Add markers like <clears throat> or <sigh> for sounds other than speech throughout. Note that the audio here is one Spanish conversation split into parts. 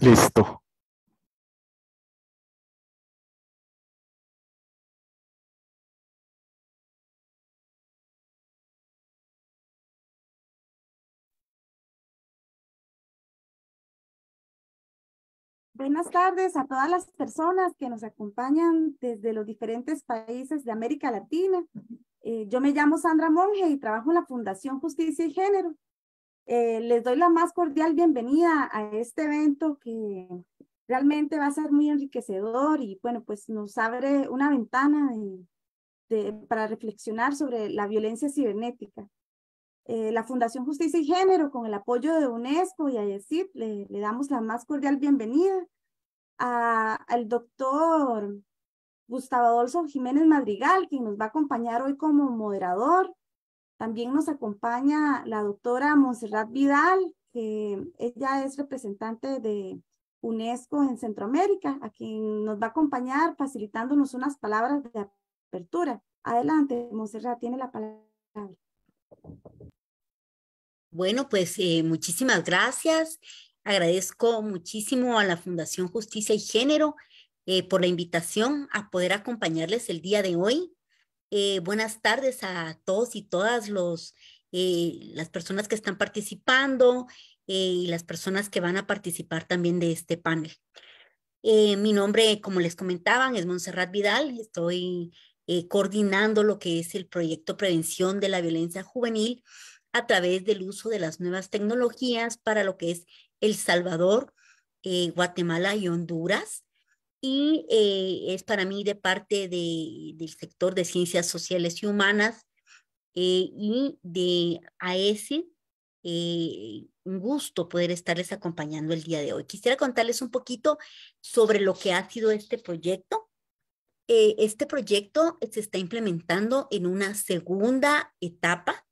Listo. Buenas tardes a todas las personas que nos acompañan desde los diferentes países de América Latina. Eh, yo me llamo Sandra Monge y trabajo en la Fundación Justicia y Género. Eh, les doy la más cordial bienvenida a este evento que realmente va a ser muy enriquecedor y bueno, pues nos abre una ventana de, para reflexionar sobre la violencia cibernética. Eh, la Fundación Justicia y Género, con el apoyo de UNESCO y AYESIP, le, le damos la más cordial bienvenida al doctor Gustavo Adolfo Jiménez Madrigal, quien nos va a acompañar hoy como moderador. También nos acompaña la doctora Montserrat Vidal, que ella es representante de UNESCO en Centroamérica, a quien nos va a acompañar facilitándonos unas palabras de apertura. Adelante, Montserrat, tiene la palabra. Bueno, pues eh, muchísimas gracias. Agradezco muchísimo a la Fundación Justicia y Género eh, por la invitación a poder acompañarles el día de hoy. Eh, buenas tardes a todos y todas los, las personas que están participando y las personas que van a participar también de este panel. mi nombre, como les comentaban, es Montserrat Vidal. Estoy coordinando lo que es el proyecto Prevención de la Violencia Juvenil a través del uso de las nuevas tecnologías para lo que es El Salvador, eh, Guatemala y Honduras. Y eh, es para mí de parte del sector de ciencias sociales y humanas eh, y de AESI, un gusto poder estarles acompañando el día de hoy. Quisiera contarles un poquito sobre lo que ha sido este proyecto. este proyecto se está implementando en una segunda etapa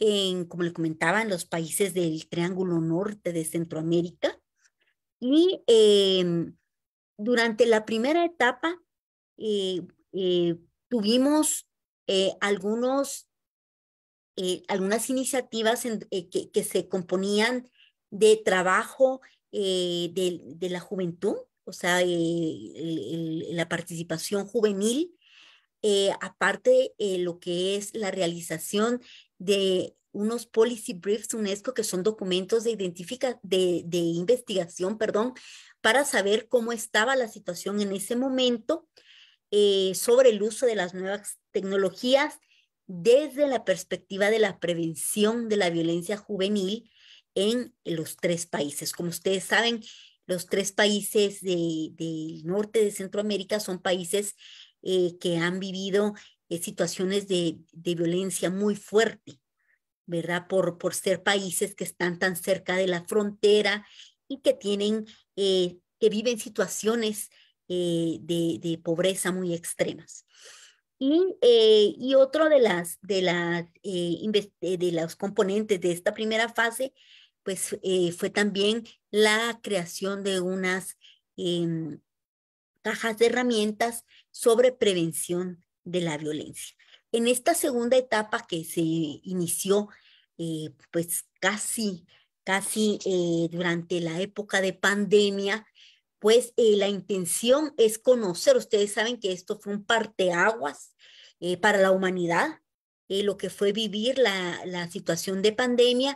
en, como le comentaba, en los países del Triángulo Norte de Centroamérica. Y em, durante la primera etapa eh, eh, tuvimos eh, algunos, algunas iniciativas que, que, se componían de trabajo de, de, la juventud, o sea, la participación juvenil, aparte lo que es la realización de unos policy briefs UNESCO que son documentos de, identifica, de, de investigación, perdón, para saber cómo estaba la situación en ese momento eh, sobre el uso de las nuevas tecnologías desde la perspectiva de la prevención de la violencia juvenil en los tres países. Como ustedes saben, los tres países del de norte de Centroamérica son países eh, que han vivido eh, situaciones de, violencia muy fuerte, ¿verdad? Por ser países que están tan cerca de la frontera y que tienen, eh, que viven situaciones eh, de, pobreza muy extremas. Y, y otro de las, de, las, de los componentes de esta primera fase, pues fue también la creación de unas em, cajas de herramientas sobre prevención de la violencia. En esta segunda etapa que se inició, eh, pues casi, casi eh, durante la época de pandemia, pues eh, la intención es conocer, ustedes saben que esto fue un parteaguas para la humanidad, lo que fue vivir la, la situación de pandemia,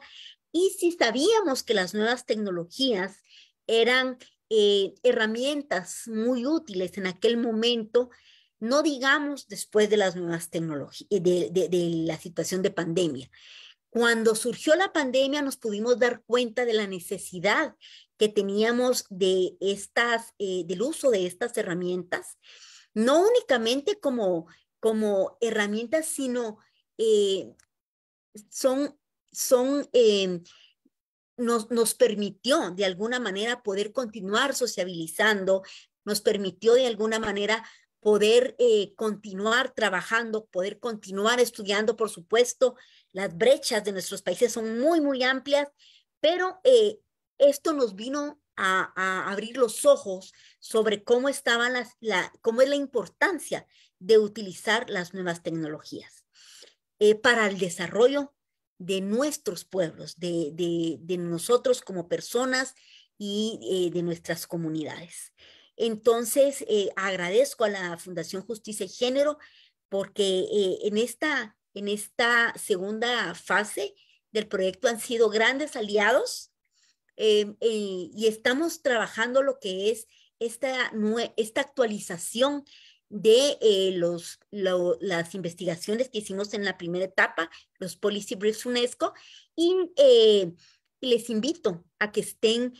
y si sabíamos que las nuevas tecnologías eran herramientas muy útiles en aquel momento, no digamos después de las nuevas tecnologías, eh, de, la situación de pandemia. Cuando surgió la pandemia nos pudimos dar cuenta de la necesidad que teníamos de estas, eh, del uso de estas herramientas, no únicamente como, como herramientas, sino eh, son, son nos, nos permitió de alguna manera poder continuar sociabilizando, nos permitió de alguna manera poder eh, continuar trabajando, poder continuar estudiando, por supuesto. Las brechas de nuestros países son muy, muy amplias, pero eh, esto nos vino a, abrir los ojos sobre cómo estaban las, la, cómo es la importancia de utilizar las nuevas tecnologías eh, para el desarrollo de nuestros pueblos, de, de, de nosotros como personas y de nuestras comunidades. Entonces, agradezco a la Fundación Justicia y Género porque en, esta, en esta segunda fase del proyecto han sido grandes aliados y estamos trabajando lo que es esta, esta actualización de eh, los, las investigaciones que hicimos en la primera etapa, los Policy Briefs UNESCO, y eh, les invito a que estén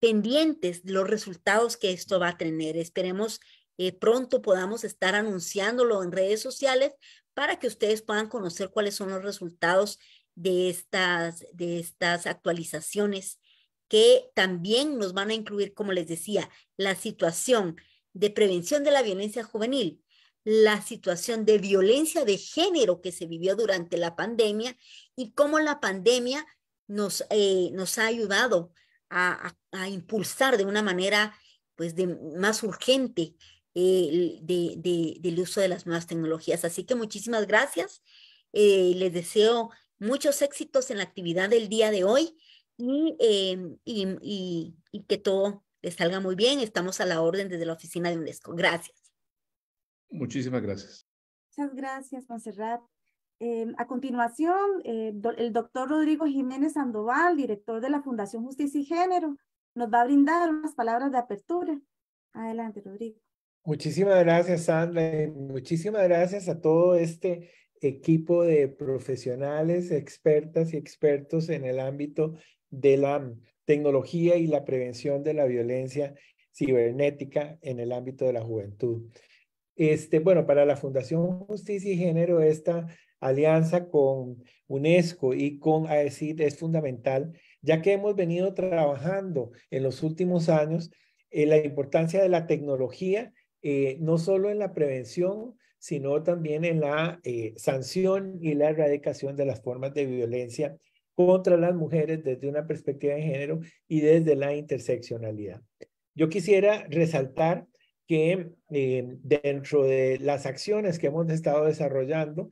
pendientes de los resultados que esto va a tener. Esperemos eh, pronto podamos estar anunciándolo en redes sociales para que ustedes puedan conocer cuáles son los resultados de estas, de estas actualizaciones que también nos van a incluir, como les decía, la situación de prevención de la violencia juvenil, la situación de violencia de género que se vivió durante la pandemia y cómo la pandemia nos, eh, nos ha ayudado a, impulsar de una manera pues de más urgente eh, de, del uso de las nuevas tecnologías. Así que muchísimas gracias. Eh, les deseo muchos éxitos en la actividad del día de hoy y, y, y que todo les salga muy bien. Estamos a la orden desde la oficina de UNESCO. Gracias. Muchísimas gracias. Muchas gracias, Monserrat. Eh, a continuación, eh, el doctor Rodrigo Jiménez Sandoval, director de la Fundación Justicia y Género, nos va a brindar unas palabras de apertura. Adelante, Rodrigo. Muchísimas gracias, Sandra. Muchísimas gracias a todo este equipo de profesionales, expertas y expertos en el ámbito de la tecnología y la prevención de la violencia cibernética en el ámbito de la juventud. Este, bueno, para la Fundación Justicia y Género, esta alianza con UNESCO y con AECID es fundamental, ya que hemos venido trabajando en los últimos años en la importancia de la tecnología, eh, no solo en la prevención, sino también en la eh, sanción y la erradicación de las formas de violencia contra las mujeres desde una perspectiva de género y desde la interseccionalidad. Yo quisiera resaltar que eh, dentro de las acciones que hemos estado desarrollando,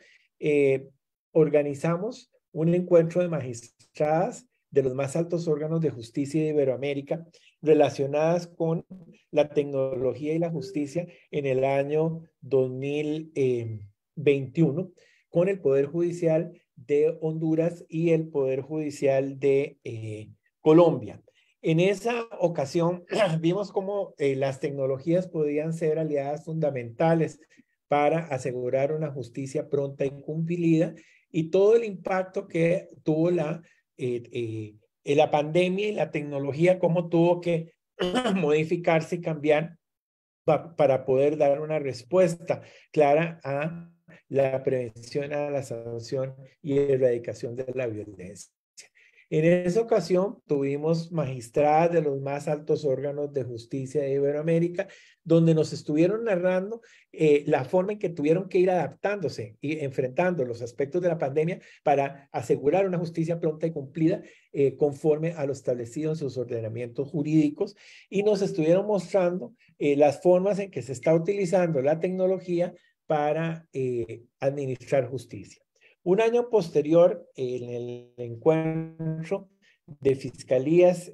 organizamos un encuentro de magistradas de los más altos órganos de justicia de Iberoamérica relacionadas con la tecnología y la justicia en el año 2021 con el Poder Judicial de Honduras y el Poder Judicial de eh, Colombia. En esa ocasión <clears throat> vimos cómo eh, las tecnologías podían ser aliadas fundamentales para asegurar una justicia pronta y cumplida y todo el impacto que tuvo la, eh, la pandemia y la tecnología, cómo tuvo que <clears throat> modificarse y cambiar para poder dar una respuesta clara a la prevención a la sanción y erradicación de la violencia. En esa ocasión tuvimos magistradas de los más altos órganos de justicia de Iberoamérica, donde nos estuvieron narrando eh, la forma en que tuvieron que ir adaptándose y enfrentando los aspectos de la pandemia para asegurar una justicia pronta y cumplida eh, conforme a lo establecido en sus ordenamientos jurídicos y nos estuvieron mostrando eh, las formas en que se está utilizando la tecnología para administrar justicia. Un año posterior, en el encuentro de fiscalías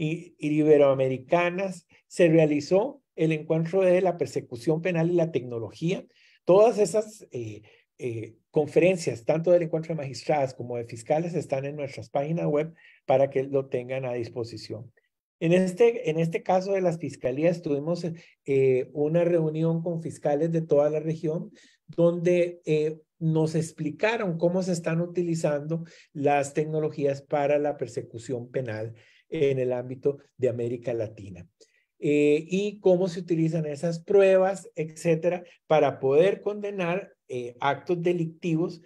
iberoamericanas, se realizó el encuentro de la persecución penal y la tecnología. Todas esas eh, conferencias, tanto del encuentro de magistradas como de fiscales, están en nuestras páginas web para que lo tengan a disposición. En este, en este caso de las fiscalías tuvimos eh, una reunión con fiscales de toda la región donde eh, nos explicaron cómo se están utilizando las tecnologías para la persecución penal en el ámbito de América Latina. Eh, y cómo se utilizan esas pruebas, etcétera, para poder condenar actos delictivos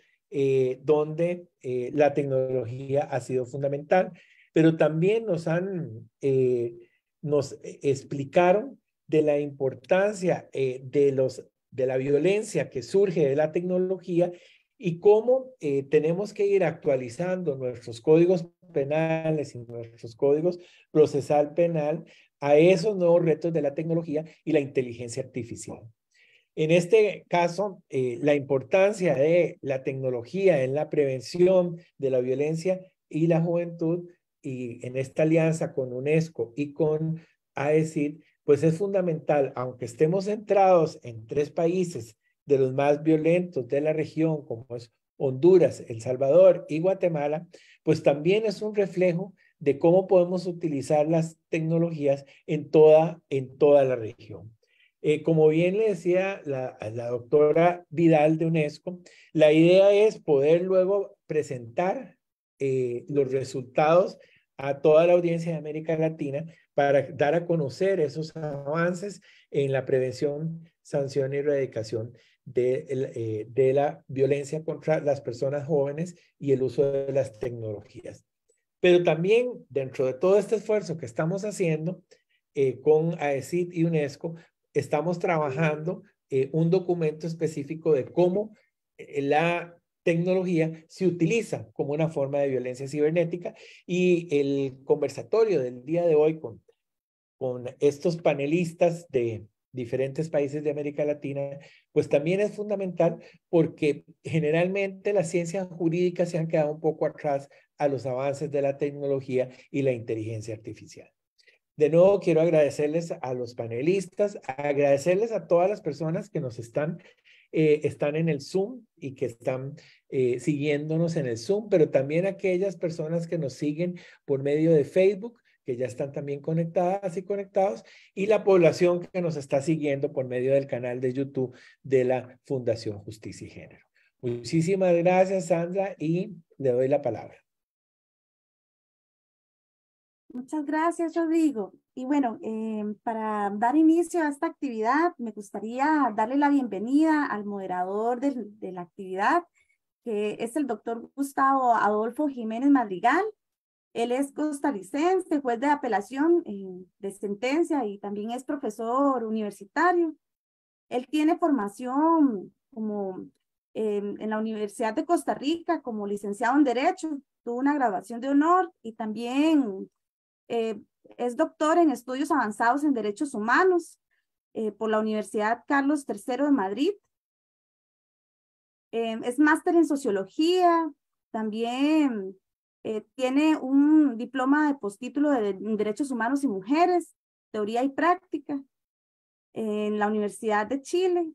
donde la tecnología ha sido fundamental pero también nos han, eh, nos explicaron de la importancia eh, de, los, de la violencia que surge de la tecnología y cómo eh, tenemos que ir actualizando nuestros códigos penales y nuestros códigos procesal penal a esos nuevos retos de la tecnología y la inteligencia artificial. En este caso, la importancia de la tecnología en la prevención de la violencia y la juventud y en esta alianza con UNESCO y con AECID, pues es fundamental, aunque estemos centrados en tres países de los más violentos de la región, como es Honduras, El Salvador y Guatemala, pues también es un reflejo de cómo podemos utilizar las tecnologías en toda, en toda la región. Eh, como bien le decía la, doctora Vidal de UNESCO, la idea es poder luego presentar eh, los resultados a toda la audiencia de América Latina para dar a conocer esos avances en la prevención, sanción y erradicación de, eh, de la violencia contra las personas jóvenes y el uso de las tecnologías. Pero también dentro de todo este esfuerzo que estamos haciendo con AECID y UNESCO, estamos trabajando eh, un documento específico de cómo eh, la tecnología se utiliza como una forma de violencia cibernética y el conversatorio del día de hoy con, con estos panelistas de diferentes países de América Latina, pues también es fundamental porque generalmente las ciencias jurídicas se han quedado un poco atrás a los avances de la tecnología y la inteligencia artificial. De nuevo, quiero agradecerles a los panelistas, agradecerles a todas las personas que nos están, eh, están en el Zoom y que están eh, siguiéndonos en el Zoom, pero también a aquellas personas que nos siguen por medio de Facebook, que ya están también conectadas y conectados, y la población que nos está siguiendo por medio del canal de YouTube de la Fundación Justicia y Género. Muchísimas gracias, Sandra, y le doy la palabra. Muchas gracias, Rodrigo. Y bueno, em, para dar inicio a esta actividad, me gustaría darle la bienvenida al moderador de la actividad, que es el doctor Gustavo Adolfo Jiménez Madrigal. Él es costarricense, juez de apelación eh, de sentencia y también es profesor universitario. Él tiene formación como en la Universidad de Costa Rica como licenciado en Derecho, tuvo una graduación de honor y también eh, es doctor en estudios avanzados en derechos humanos eh, por la Universidad Carlos III de Madrid. Eh, es máster en sociología, también tiene un diploma de postítulo de derechos humanos y mujeres, teoría y práctica en la Universidad de Chile.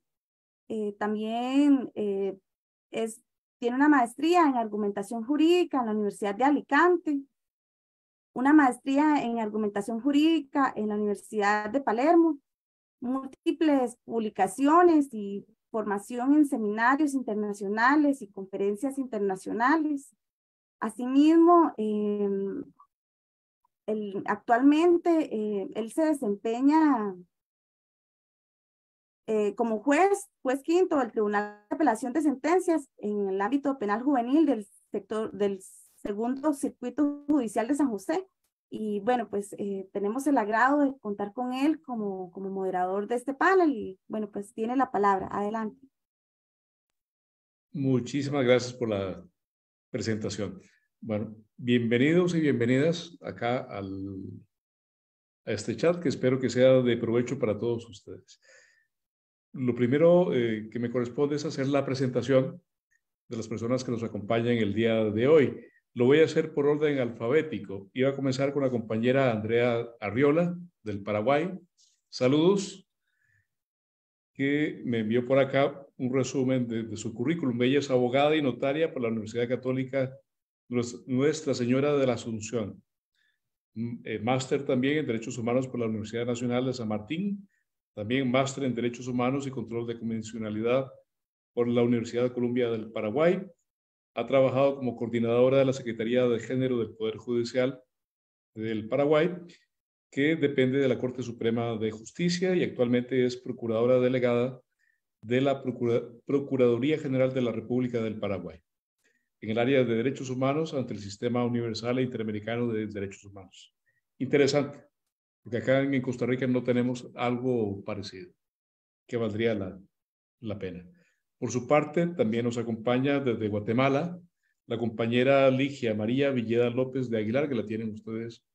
también es, tiene una maestría en argumentación jurídica en la Universidad de Alicante una maestría en argumentación jurídica en la Universidad de Palermo, múltiples publicaciones y formación en seminarios internacionales y conferencias internacionales. Asimismo, em, actualmente eh, él se desempeña eh, como juez, juez quinto del Tribunal de Apelación de Sentencias en el ámbito penal juvenil del sector del segundo circuito judicial de San José. Y bueno, pues eh, tenemos el agrado de contar con él como, como moderador de este panel y bueno, pues tiene la palabra. Adelante. Muchísimas gracias por la presentación. Bueno, bienvenidos y bienvenidas acá a este chat que espero que sea de provecho para todos ustedes. Lo primero eh, que me corresponde es hacer la presentación de las personas que nos acompañan el día de hoy. Lo voy a hacer por orden alfabético. Iba a comenzar con la compañera Andrea Arriola del Paraguay. Saludos. Que me envió por acá un resumen de, su currículum. Ella es abogada y notaria por la Universidad Católica Nuestra Señora de la Asunción. Eh, máster también en Derechos Humanos por la Universidad Nacional de San Martín. También máster en Derechos Humanos y Control de Convencionalidad por la Universidad de Columbia del Paraguay ha trabajado como coordinadora de la Secretaría de Género del Poder Judicial del Paraguay, que depende de la Corte Suprema de Justicia y actualmente es procuradora delegada de la Procuraduría General de la República del Paraguay, en el área de derechos humanos ante el Sistema Universal e Interamericano de Derechos Humanos. Interesante, porque acá en Costa Rica no tenemos algo parecido, que valdría la, la pena. Por su parte, también nos acompaña desde Guatemala la compañera Ligia María Villeda López de Aguilar, que la tienen ustedes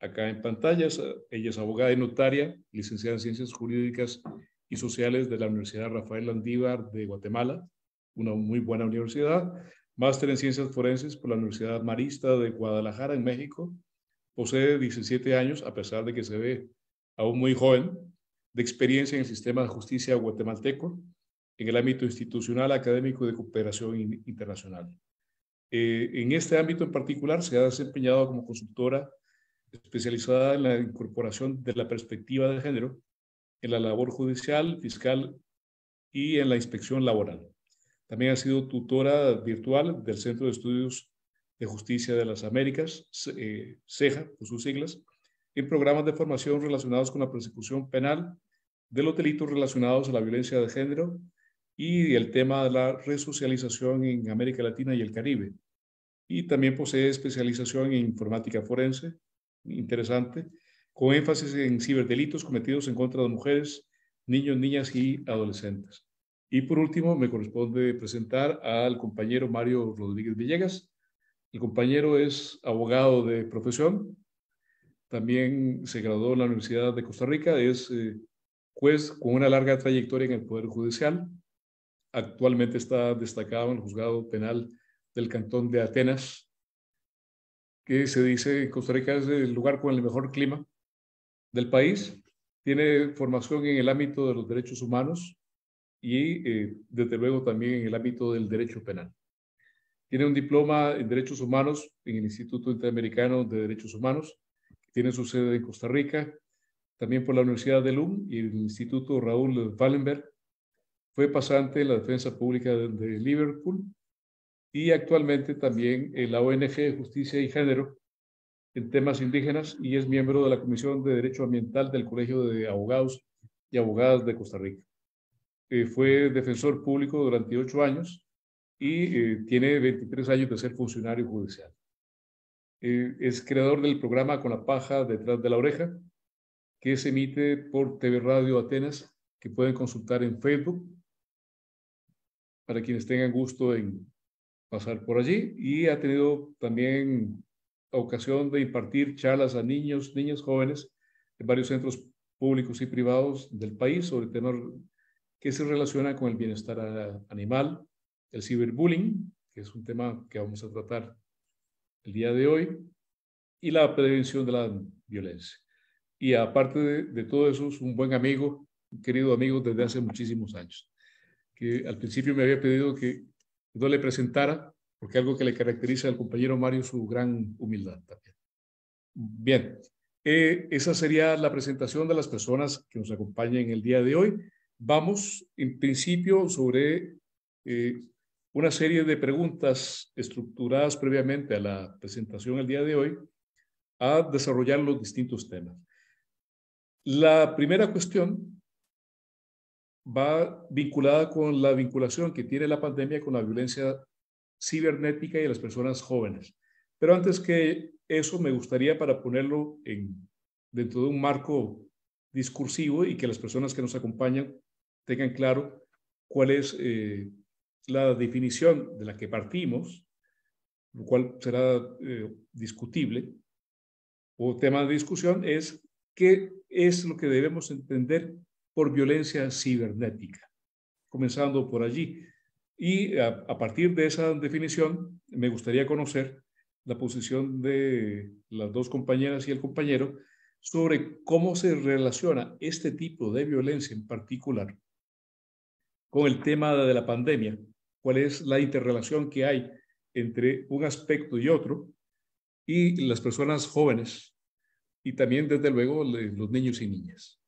acá en pantalla. Ella es abogada y notaria, licenciada en Ciencias Jurídicas y Sociales de la Universidad Rafael Landívar de Guatemala, una muy buena universidad. Máster en Ciencias Forenses por la Universidad Marista de Guadalajara, en México. posee 17 años, a pesar de que se ve aún muy joven, de experiencia en el sistema de justicia guatemalteco, en el ámbito institucional, académico y de cooperación internacional. Eh, en este ámbito en particular se ha desempeñado como consultora especializada en la incorporación de la perspectiva de género en la labor judicial, fiscal y en la inspección laboral. También ha sido tutora virtual del Centro de Estudios de Justicia de las Américas, CEJA, eh, por sus siglas, en programas de formación relacionados con la persecución penal de los delitos relacionados a la violencia de género y el tema de la resocialización en América Latina y el Caribe. Y también posee especialización en informática forense, interesante, con énfasis en ciberdelitos cometidos en contra de mujeres, niños, niñas y adolescentes. Y por último, me corresponde presentar al compañero Mario Rodríguez Villegas. El compañero es abogado de profesión, también se graduó en la Universidad de Costa Rica, es eh, juez con una larga trayectoria en el Poder Judicial. Actualmente está destacado en el juzgado penal del Cantón de Atenas, que se dice Costa Rica es el lugar con el mejor clima del país. Tiene formación en el ámbito de los derechos humanos y, eh, desde luego, también en el ámbito del derecho penal. Tiene un diploma en derechos humanos en el Instituto Interamericano de Derechos Humanos, tiene su sede en Costa Rica, también por la Universidad de Lund y el Instituto Raúl Wallenberg. Fue pasante en la Defensa Pública de Liverpool y actualmente también en la ONG Justicia y Género en temas indígenas y es miembro de la Comisión de Derecho Ambiental del Colegio de Abogados y Abogadas de Costa Rica. Eh, fue defensor público durante ocho años y eh, tiene 23 años de ser funcionario judicial. Eh, es creador del programa Con la paja detrás de la oreja, que se emite por TV Radio Atenas, que pueden consultar en Facebook para quienes tengan gusto en pasar por allí. Y ha tenido también ocasión de impartir charlas a niños, niñas jóvenes en varios centros públicos y privados del país sobre temas que se relaciona con el bienestar animal, el ciberbullying, que es un tema que vamos a tratar el día de hoy, y la prevención de la violencia. Y aparte de, todo eso, es un buen amigo, un querido amigo desde hace muchísimos años, que al principio me había pedido que no le presentara, porque algo que le caracteriza al compañero Mario su gran humildad también. Bien, eh, esa sería la presentación de las personas que nos acompañan el día de hoy. Vamos, en principio, sobre eh, una serie de preguntas estructuradas previamente a la presentación el día de hoy, a desarrollar los distintos temas. La primera cuestión va vinculada con la vinculación que tiene la pandemia con la violencia cibernética y las personas jóvenes. Pero antes que eso, me gustaría para ponerlo en, dentro de un marco discursivo y que las personas que nos acompañan tengan claro cuál es eh, la definición de la que partimos, lo cual será eh, discutible, o tema de discusión es qué es lo que debemos entender por violencia cibernética, comenzando por allí. Y a, partir de esa definición, me gustaría conocer la posición de las dos compañeras y el compañero sobre cómo se relaciona este tipo de violencia en particular con el tema de la pandemia, cuál es la interrelación que hay entre un aspecto y otro, y las personas jóvenes, y también, desde luego, los niños y niñas.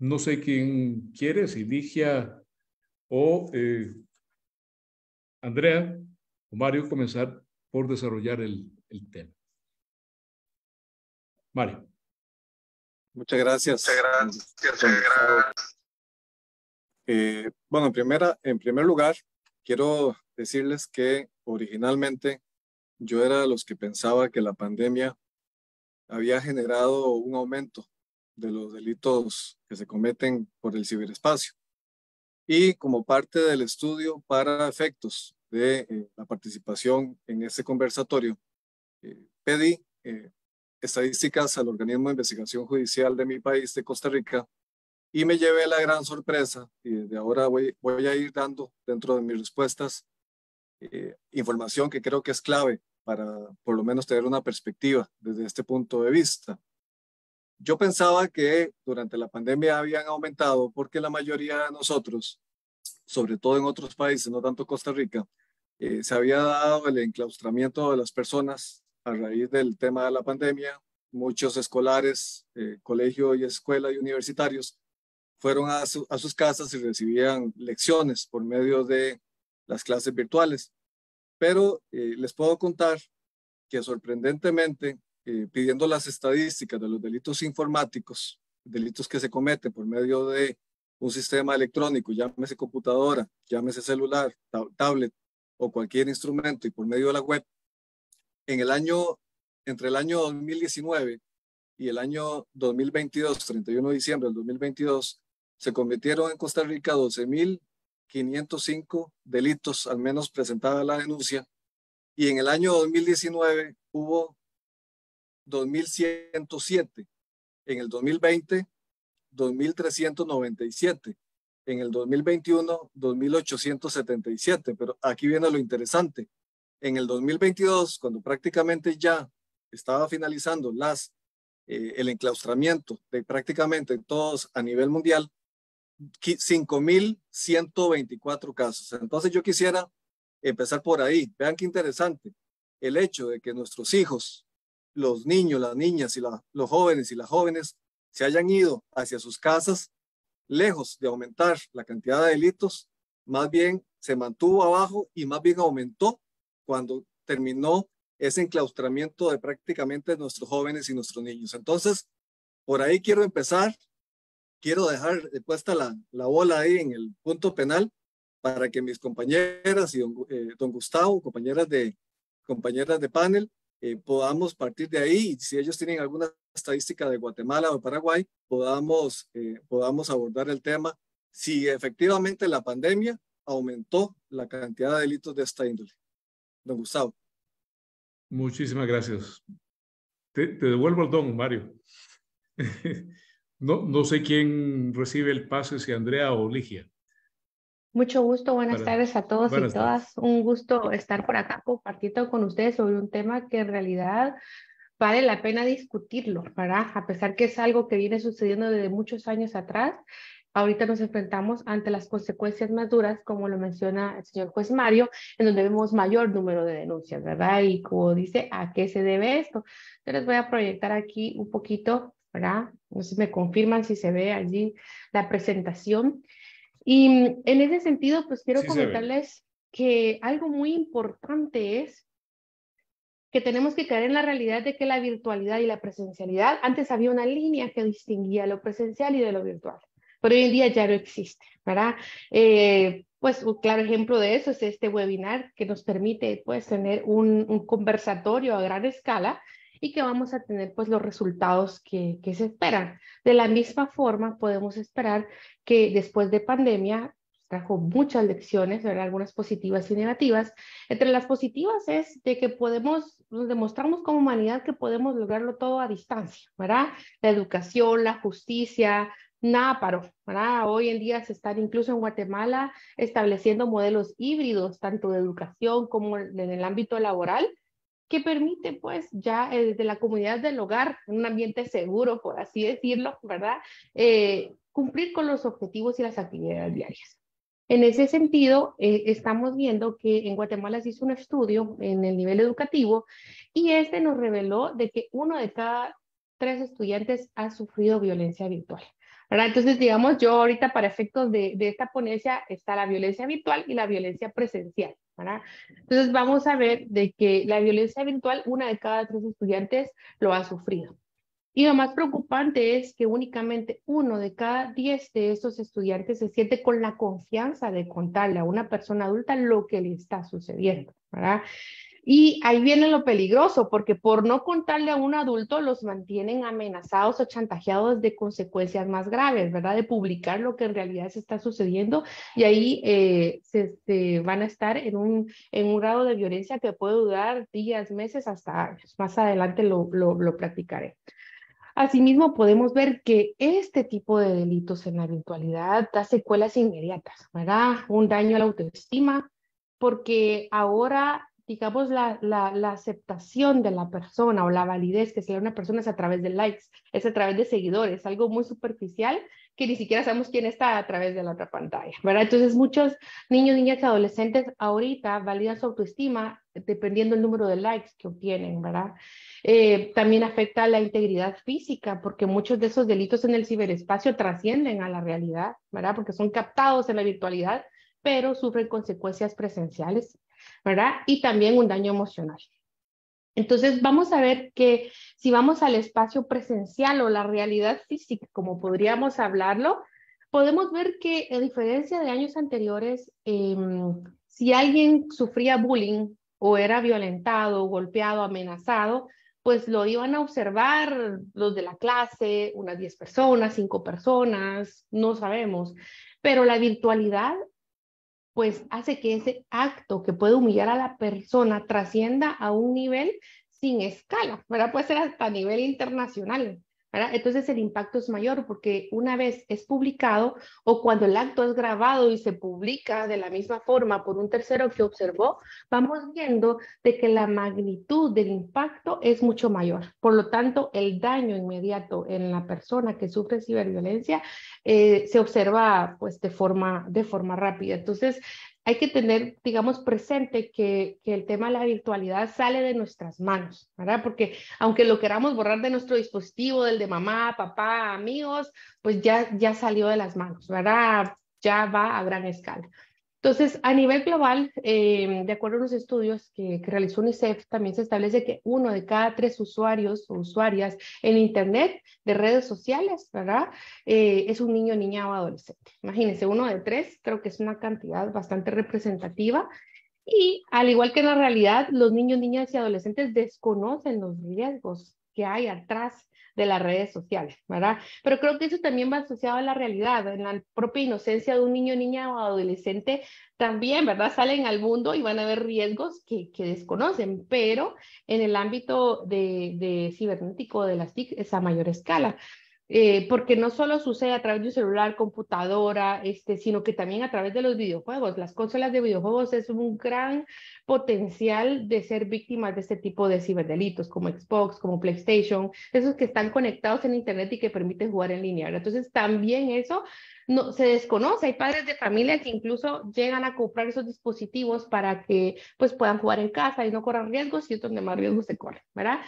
No sé quién quiere, si Ligia o eh, Andrea o Mario comenzar por desarrollar el, tema. Mario. Muchas gracias. Muchas gracias. Eh, bueno, en, primera, en primer lugar, quiero decirles que originalmente yo era de los que pensaba que la pandemia había generado un aumento de los delitos que se cometen por el ciberespacio. Y como parte del estudio para efectos de eh, la participación en ese conversatorio, eh, pedí eh, estadísticas al organismo de investigación judicial de mi país, de Costa Rica, y me llevé la gran sorpresa, y de ahora voy, voy a ir dando dentro de mis respuestas información que creo que es clave para por lo menos tener una perspectiva desde este punto de vista. Yo pensaba que durante la pandemia habían aumentado porque la mayoría de nosotros, sobre todo en otros países, no tanto Costa Rica, eh, se había dado el enclaustramiento de las personas a raíz del tema de la pandemia. Muchos escolares, eh, colegio y escuela y universitarios fueron a, a sus casas y recibían lecciones por medio de las clases virtuales. Pero eh, les puedo contar que sorprendentemente, eh, pidiendo las estadísticas de los delitos informáticos, delitos que se cometen por medio de un sistema electrónico, llámese computadora, llámese celular, tablet o cualquier instrumento y por medio de la web, en el año, entre el año 2019 y el año 2022, 31 de diciembre del 2022, se cometieron en Costa Rica 12.000 505 delitos, al menos presentada la denuncia, y en el año 2019 hubo 2.107, en el 2020 2.397, en el 2021 2.877, pero aquí viene lo interesante. En el 2022, cuando prácticamente ya estaba finalizando las, eh, el enclaustramiento de prácticamente todos a nivel mundial, 5.124 casos. Entonces yo quisiera empezar por ahí. Vean qué interesante. El hecho de que nuestros hijos, los niños, las niñas y los jóvenes y las jóvenes se hayan ido hacia sus casas, lejos de aumentar la cantidad de delitos, más bien se mantuvo abajo y más bien aumentó cuando terminó ese enclaustramiento de prácticamente nuestros jóvenes y nuestros niños. Entonces, por ahí quiero empezar quiero dejar puesta la, la, bola ahí en el punto penal para que mis compañeras y don, eh, don Gustavo, compañeras de, compañeras de panel, eh, podamos partir de ahí si ellos tienen alguna estadística de Guatemala o Paraguay, podamos, eh, podamos abordar el tema si efectivamente la pandemia aumentó la cantidad de delitos de esta índole. Don Gustavo. Muchísimas gracias. Te, te devuelvo el don, Mario. <laughs> No, no sé quién recibe el pase, si Andrea o Ligia. Mucho gusto, buenas tardes a todos y todas. Un gusto estar por acá compartiendo con ustedes sobre un tema que en realidad vale la pena discutirlo, ¿verdad? A pesar que es algo que viene sucediendo desde muchos años atrás, ahorita nos enfrentamos ante las consecuencias más duras, como lo menciona el señor juez Mario, en donde vemos mayor número de denuncias, ¿verdad? Y como dice, ¿a qué se debe esto? Yo les voy a proyectar aquí un poquito ¿verdad? No sé si me confirman si se ve allí la presentación. Y mm, en ese sentido, pues quiero comentarles que algo muy importante es que tenemos que caer en la realidad de que la virtualidad y la presencialidad, antes había una línea que distinguía lo presencial y de lo virtual, pero hoy en día ya no existe, ¿verdad? Eh, pues un claro ejemplo de eso es este webinar que nos permite pues tener un, un conversatorio a gran escala y que vamos a tener pues los resultados que, que se esperan. De la misma forma, podemos esperar que después de pandemia trajo muchas lecciones, ¿verdad? algunas positivas y negativas. Entre las positivas es de que podemos, nos demostramos como humanidad que podemos lograrlo todo a distancia, ¿verdad? La educación, la justicia, nada paró. Hoy en día se están incluso en Guatemala estableciendo modelos híbridos, tanto de educación como en el ámbito laboral, que permite pues ya eh, desde la comunidad del hogar, un ambiente seguro, por así decirlo, ¿verdad? Eh, cumplir con los objetivos y las actividades diarias. En ese sentido, eh, estamos viendo que en Guatemala se hizo un estudio en el nivel educativo y este nos reveló de que uno de cada tres estudiantes ha sufrido violencia virtual. ¿Verdad? Entonces, digamos, yo ahorita para efectos de, de esta ponencia está la violencia virtual y la violencia presencial. Entonces vamos a ver de que la violencia virtual, una de cada tres estudiantes lo ha sufrido. Y lo más preocupante es que únicamente uno de cada diez de estos estudiantes se siente con la confianza de contarle a una persona adulta lo que le está sucediendo, ¿verdad? Y ahí viene lo peligroso, porque por no contarle a un adulto los mantienen amenazados o chantajeados de consecuencias más graves, ¿verdad? De publicar lo que en realidad se está sucediendo y ahí eh, se, van a estar en un, en un grado de violencia que puede durar días, meses, hasta años. Más adelante lo, lo, lo practicaré. Asimismo, podemos ver que este tipo de delitos en la virtualidad da secuelas inmediatas, ¿verdad? Un daño a la autoestima, porque ahora digamos, la, la, la, aceptación de la persona o la validez que sea una persona es a través de likes, es a través de seguidores, algo muy superficial que ni siquiera sabemos quién está a través de la otra pantalla, ¿verdad? Entonces muchos niños, niñas y adolescentes ahorita validan su autoestima dependiendo del número de likes que obtienen, ¿verdad? Eh, también afecta la integridad física porque muchos de esos delitos en el ciberespacio trascienden a la realidad, ¿verdad? Porque son captados en la virtualidad, pero sufren consecuencias presenciales ¿verdad? Y también un daño emocional. Entonces, vamos a ver que si vamos al espacio presencial o la realidad física, como podríamos hablarlo, podemos ver que a diferencia de años anteriores, em, si alguien sufría bullying o era violentado, golpeado, amenazado, pues lo iban a observar los de la clase, unas 10 personas, 5 personas, no sabemos. Pero la virtualidad pues hace que ese acto que puede humillar a la persona trascienda a un nivel sin escala, ¿verdad? Puede ser hasta a nivel internacional. Entonces el impacto es mayor porque una vez es publicado o cuando el acto es grabado y se publica de la misma forma por un tercero que observó, vamos viendo de que la magnitud del impacto es mucho mayor. Por lo tanto, el daño inmediato en la persona que sufre ciberviolencia eh, se observa pues de forma, de forma rápida. Entonces, hay que tener, digamos, presente que, el tema de la virtualidad sale de nuestras manos, ¿verdad? Porque aunque lo queramos borrar de nuestro dispositivo, del de mamá, papá, amigos, pues ya, ya salió de las manos, ¿verdad? Ya va a gran escala. Entonces, a nivel global, eh, de acuerdo a los estudios que, realizó UNICEF, también se establece que uno de cada tres usuarios o usuarias en Internet de redes sociales, ¿verdad? Eh, es un niño, niña o adolescente. Imagínense, uno de tres, creo que es una cantidad bastante representativa. Y al igual que en la realidad, los niños, niñas y adolescentes desconocen los riesgos que hay atrás de las redes sociales, ¿verdad? Pero creo que eso también va asociado a la realidad, en la propia inocencia de un niño, niña o adolescente también, ¿verdad? Salen al mundo y van a haber riesgos que, que desconocen, pero en el ámbito de, de cibernético de las TIC es a mayor escala. Eh, porque no solo sucede a través de un celular, computadora, este, sino que también a través de los videojuegos. Las consolas de videojuegos es un gran potencial de ser víctimas de este tipo de ciberdelitos, como Xbox, como PlayStation, esos que están conectados en Internet y que permiten jugar en línea. Entonces, también eso no, se desconoce. Hay padres de familia que incluso llegan a comprar esos dispositivos para que pues, puedan jugar en casa y no corran riesgos y es donde más riesgos se corren, ¿verdad?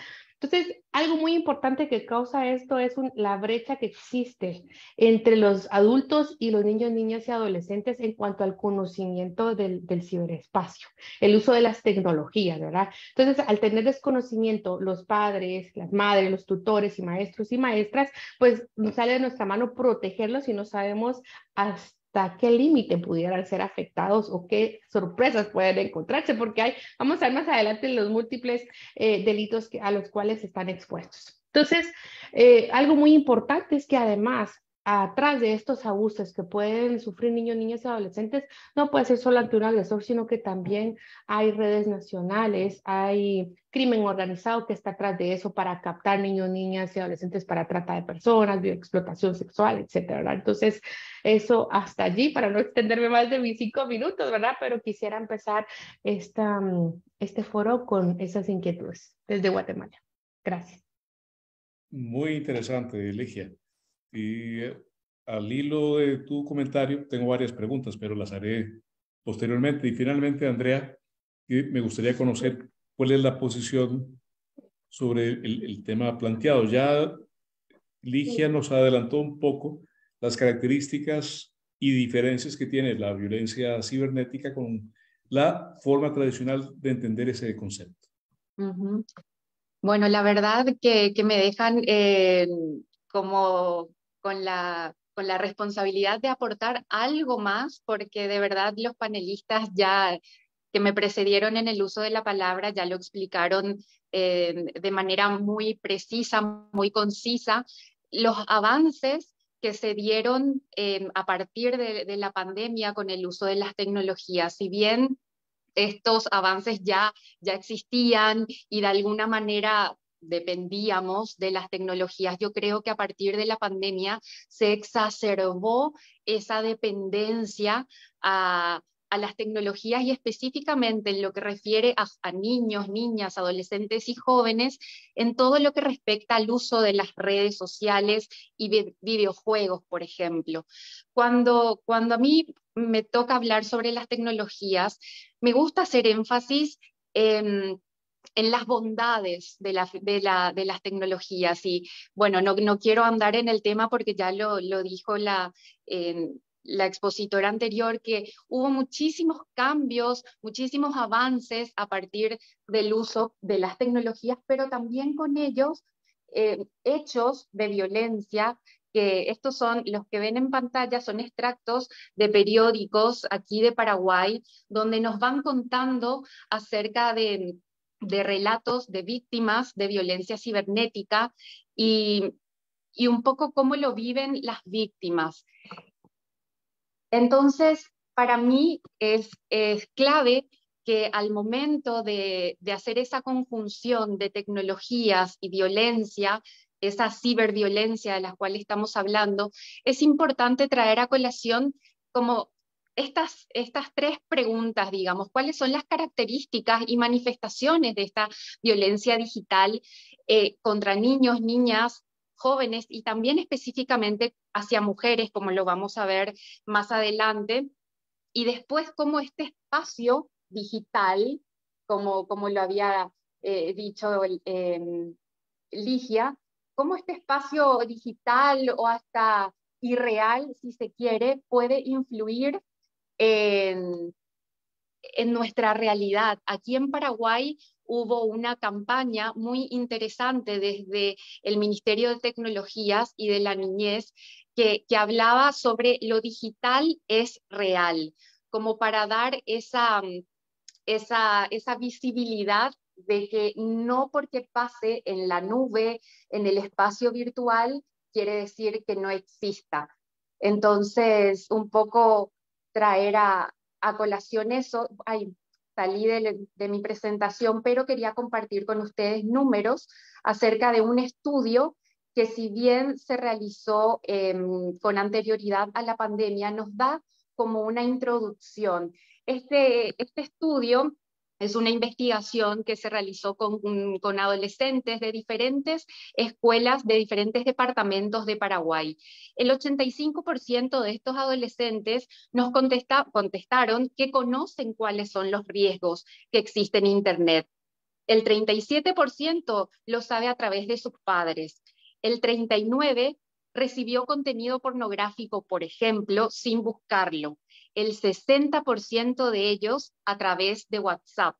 Entonces, algo muy importante que causa esto es la brecha que existe entre los adultos y los niños, niñas y adolescentes en cuanto al conocimiento del, ciberespacio, el uso de las tecnologías, ¿verdad? Entonces, al tener desconocimiento, los padres, las madres, los tutores y maestros y maestras, pues nos sale de nuestra mano protegerlos y no sabemos hasta hasta qué límite pudieran ser afectados o qué sorpresas pueden encontrarse, porque hay, vamos a ver más adelante los múltiples eh, delitos a los cuales están expuestos. Entonces, eh, algo muy importante es que además atrás de estos abusos que pueden sufrir niños, niñas y adolescentes, no puede ser solo ante un agresor, sino que también hay redes nacionales, hay crimen organizado que está atrás de eso para captar niños, niñas y adolescentes para trata de personas, bioexplotación sexual, etcétera. Entonces, eso hasta allí, para no extenderme más de mis cinco minutos, ¿verdad? Pero quisiera empezar esta, este foro con esas inquietudes desde Guatemala. Gracias. Muy interesante, Ligia. Y eh, al hilo de tu comentario, tengo varias preguntas, pero las haré posteriormente. Y finalmente, Andrea, me gustaría conocer cuál es la posición sobre el, tema planteado. Ya Ligia nos adelantó un poco las características y diferencias que tiene la violencia cibernética con la forma tradicional de entender ese concepto. Bueno, la verdad que, que me dejan eh, como con la, con la responsabilidad de aportar algo más, porque de verdad los panelistas ya que me precedieron en el uso de la palabra ya lo explicaron eh, de manera muy precisa, muy concisa, los avances que se dieron eh, a partir de, de, la pandemia con el uso de las tecnologías. Si bien estos avances ya, ya existían y de alguna manera dependíamos de las tecnologías. Yo creo que a partir de la pandemia se exacerbó esa dependencia a, las tecnologías y específicamente en lo que refiere a, niños, niñas, adolescentes y jóvenes, en todo lo que respecta al uso de las redes sociales y videojuegos, por ejemplo. Cuando, cuando a mí me toca hablar sobre las tecnologías, me gusta hacer énfasis en en las bondades de, las tecnologías. Y bueno, no, quiero andar en el tema porque ya lo, dijo la, la expositora anterior, que hubo muchísimos cambios, muchísimos avances a partir del uso de las tecnologías, pero también con ellos eh, hechos de violencia que estos son, los que ven en pantalla, son extractos de periódicos aquí de Paraguay, donde nos van contando acerca de de relatos de víctimas de violencia cibernética y, un poco cómo lo viven las víctimas. Entonces, para mí es, clave que al momento de, de, hacer esa conjunción de tecnologías y violencia, esa ciberviolencia de la cual estamos hablando, es importante traer a colación como estas, estas tres preguntas, digamos, cuáles son las características y manifestaciones de esta violencia digital eh, contra niños, niñas, jóvenes y también específicamente hacia mujeres, como lo vamos a ver más adelante, y después cómo este espacio digital, como, como lo había eh, dicho em, Ligia, cómo este espacio digital o hasta irreal, si se quiere, puede influir en, nuestra realidad. Aquí en Paraguay hubo una campaña muy interesante desde el Ministerio de Tecnologías y de la Niñez que, hablaba sobre lo digital es real, como para dar esa, esa, esa visibilidad de que no porque pase en la nube, en el espacio virtual, quiere decir que no exista. Entonces, un poco traer a, colación eso. Salí de, mi presentación, pero quería compartir con ustedes números acerca de un estudio que si bien se realizó em, con anterioridad a la pandemia, nos da como una introducción. Este, este estudio es una investigación que se realizó con, adolescentes de diferentes escuelas de diferentes departamentos de Paraguay. El 85% de estos adolescentes nos contesta, contestaron que conocen cuáles son los riesgos que existen en Internet. El 37% lo sabe a través de sus padres. El 39% recibió contenido pornográfico, por ejemplo, sin buscarlo el 60% de ellos a través de WhatsApp.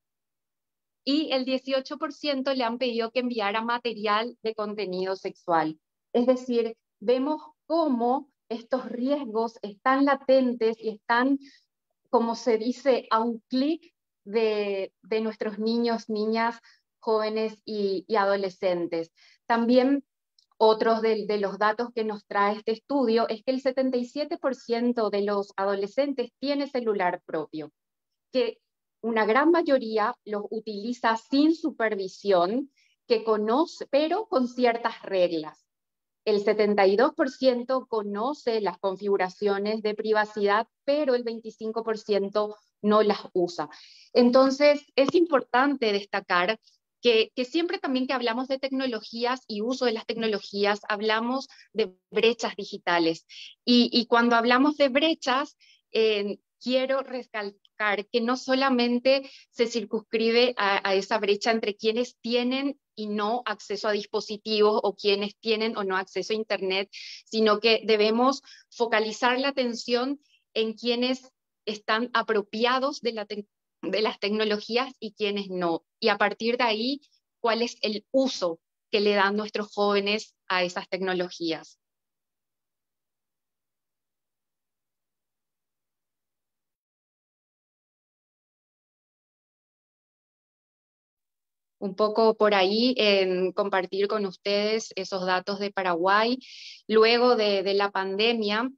Y el 18% le han pedido que enviara material de contenido sexual. Es decir, vemos cómo estos riesgos están latentes y están, como se dice, a un clic de, nuestros niños, niñas, jóvenes y, adolescentes. También otros de, los datos que nos trae este estudio es que el 77% de los adolescentes tiene celular propio, que una gran mayoría los utiliza sin supervisión, que conoce, pero con ciertas reglas. El 72% conoce las configuraciones de privacidad, pero el 25% no las usa. Entonces, es importante destacar que, siempre también que hablamos de tecnologías y uso de las tecnologías, hablamos de brechas digitales. Y, cuando hablamos de brechas, eh, quiero recalcar que no solamente se circunscribe a, esa brecha entre quienes tienen y no acceso a dispositivos o quienes tienen o no acceso a Internet, sino que debemos focalizar la atención en quienes están apropiados de la, de las tecnologías y quienes no. Y a partir de ahí, cuál es el uso que le dan nuestros jóvenes a esas tecnologías. un poco por ahí en compartir con ustedes esos datos de Paraguay. Luego de, de la pandemia,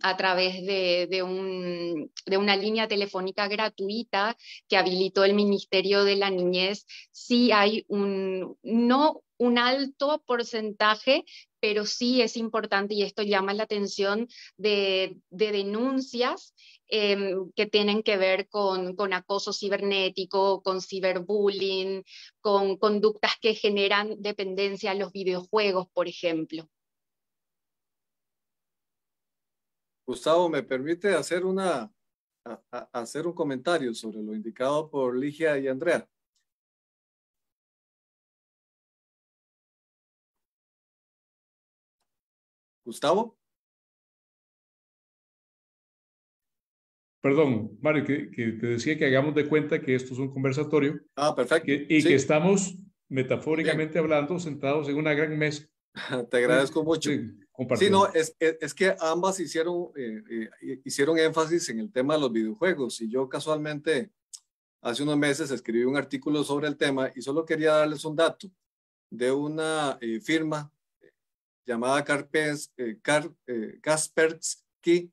a través de, una línea telefónica gratuita que habilitó el Ministerio de la Niñez, sí hay un, no un alto porcentaje, pero sí es importante y esto llama la atención de, denuncias em, que tienen que ver con, con, acoso cibernético, con ciberbullying, con conductas que generan dependencia a los videojuegos, por ejemplo. Gustavo, ¿me permite hacer, una, hacer un comentario sobre lo indicado por Ligia y Andrea? Gustavo. Perdón, Mario, que, te decía que hagamos de cuenta que esto es un conversatorio. Ah, perfecto. y que estamos metafóricamente hablando sentados en una gran mesa. <laughs> Te agradezco mucho. Sí, no, es, es, que ambas hicieron, eh, eh, hicieron énfasis en el tema de los videojuegos y yo casualmente hace unos meses escribí un artículo sobre el tema y solo quería darles un dato de una eh, firma llamada Carpens, Car, Kaspersky,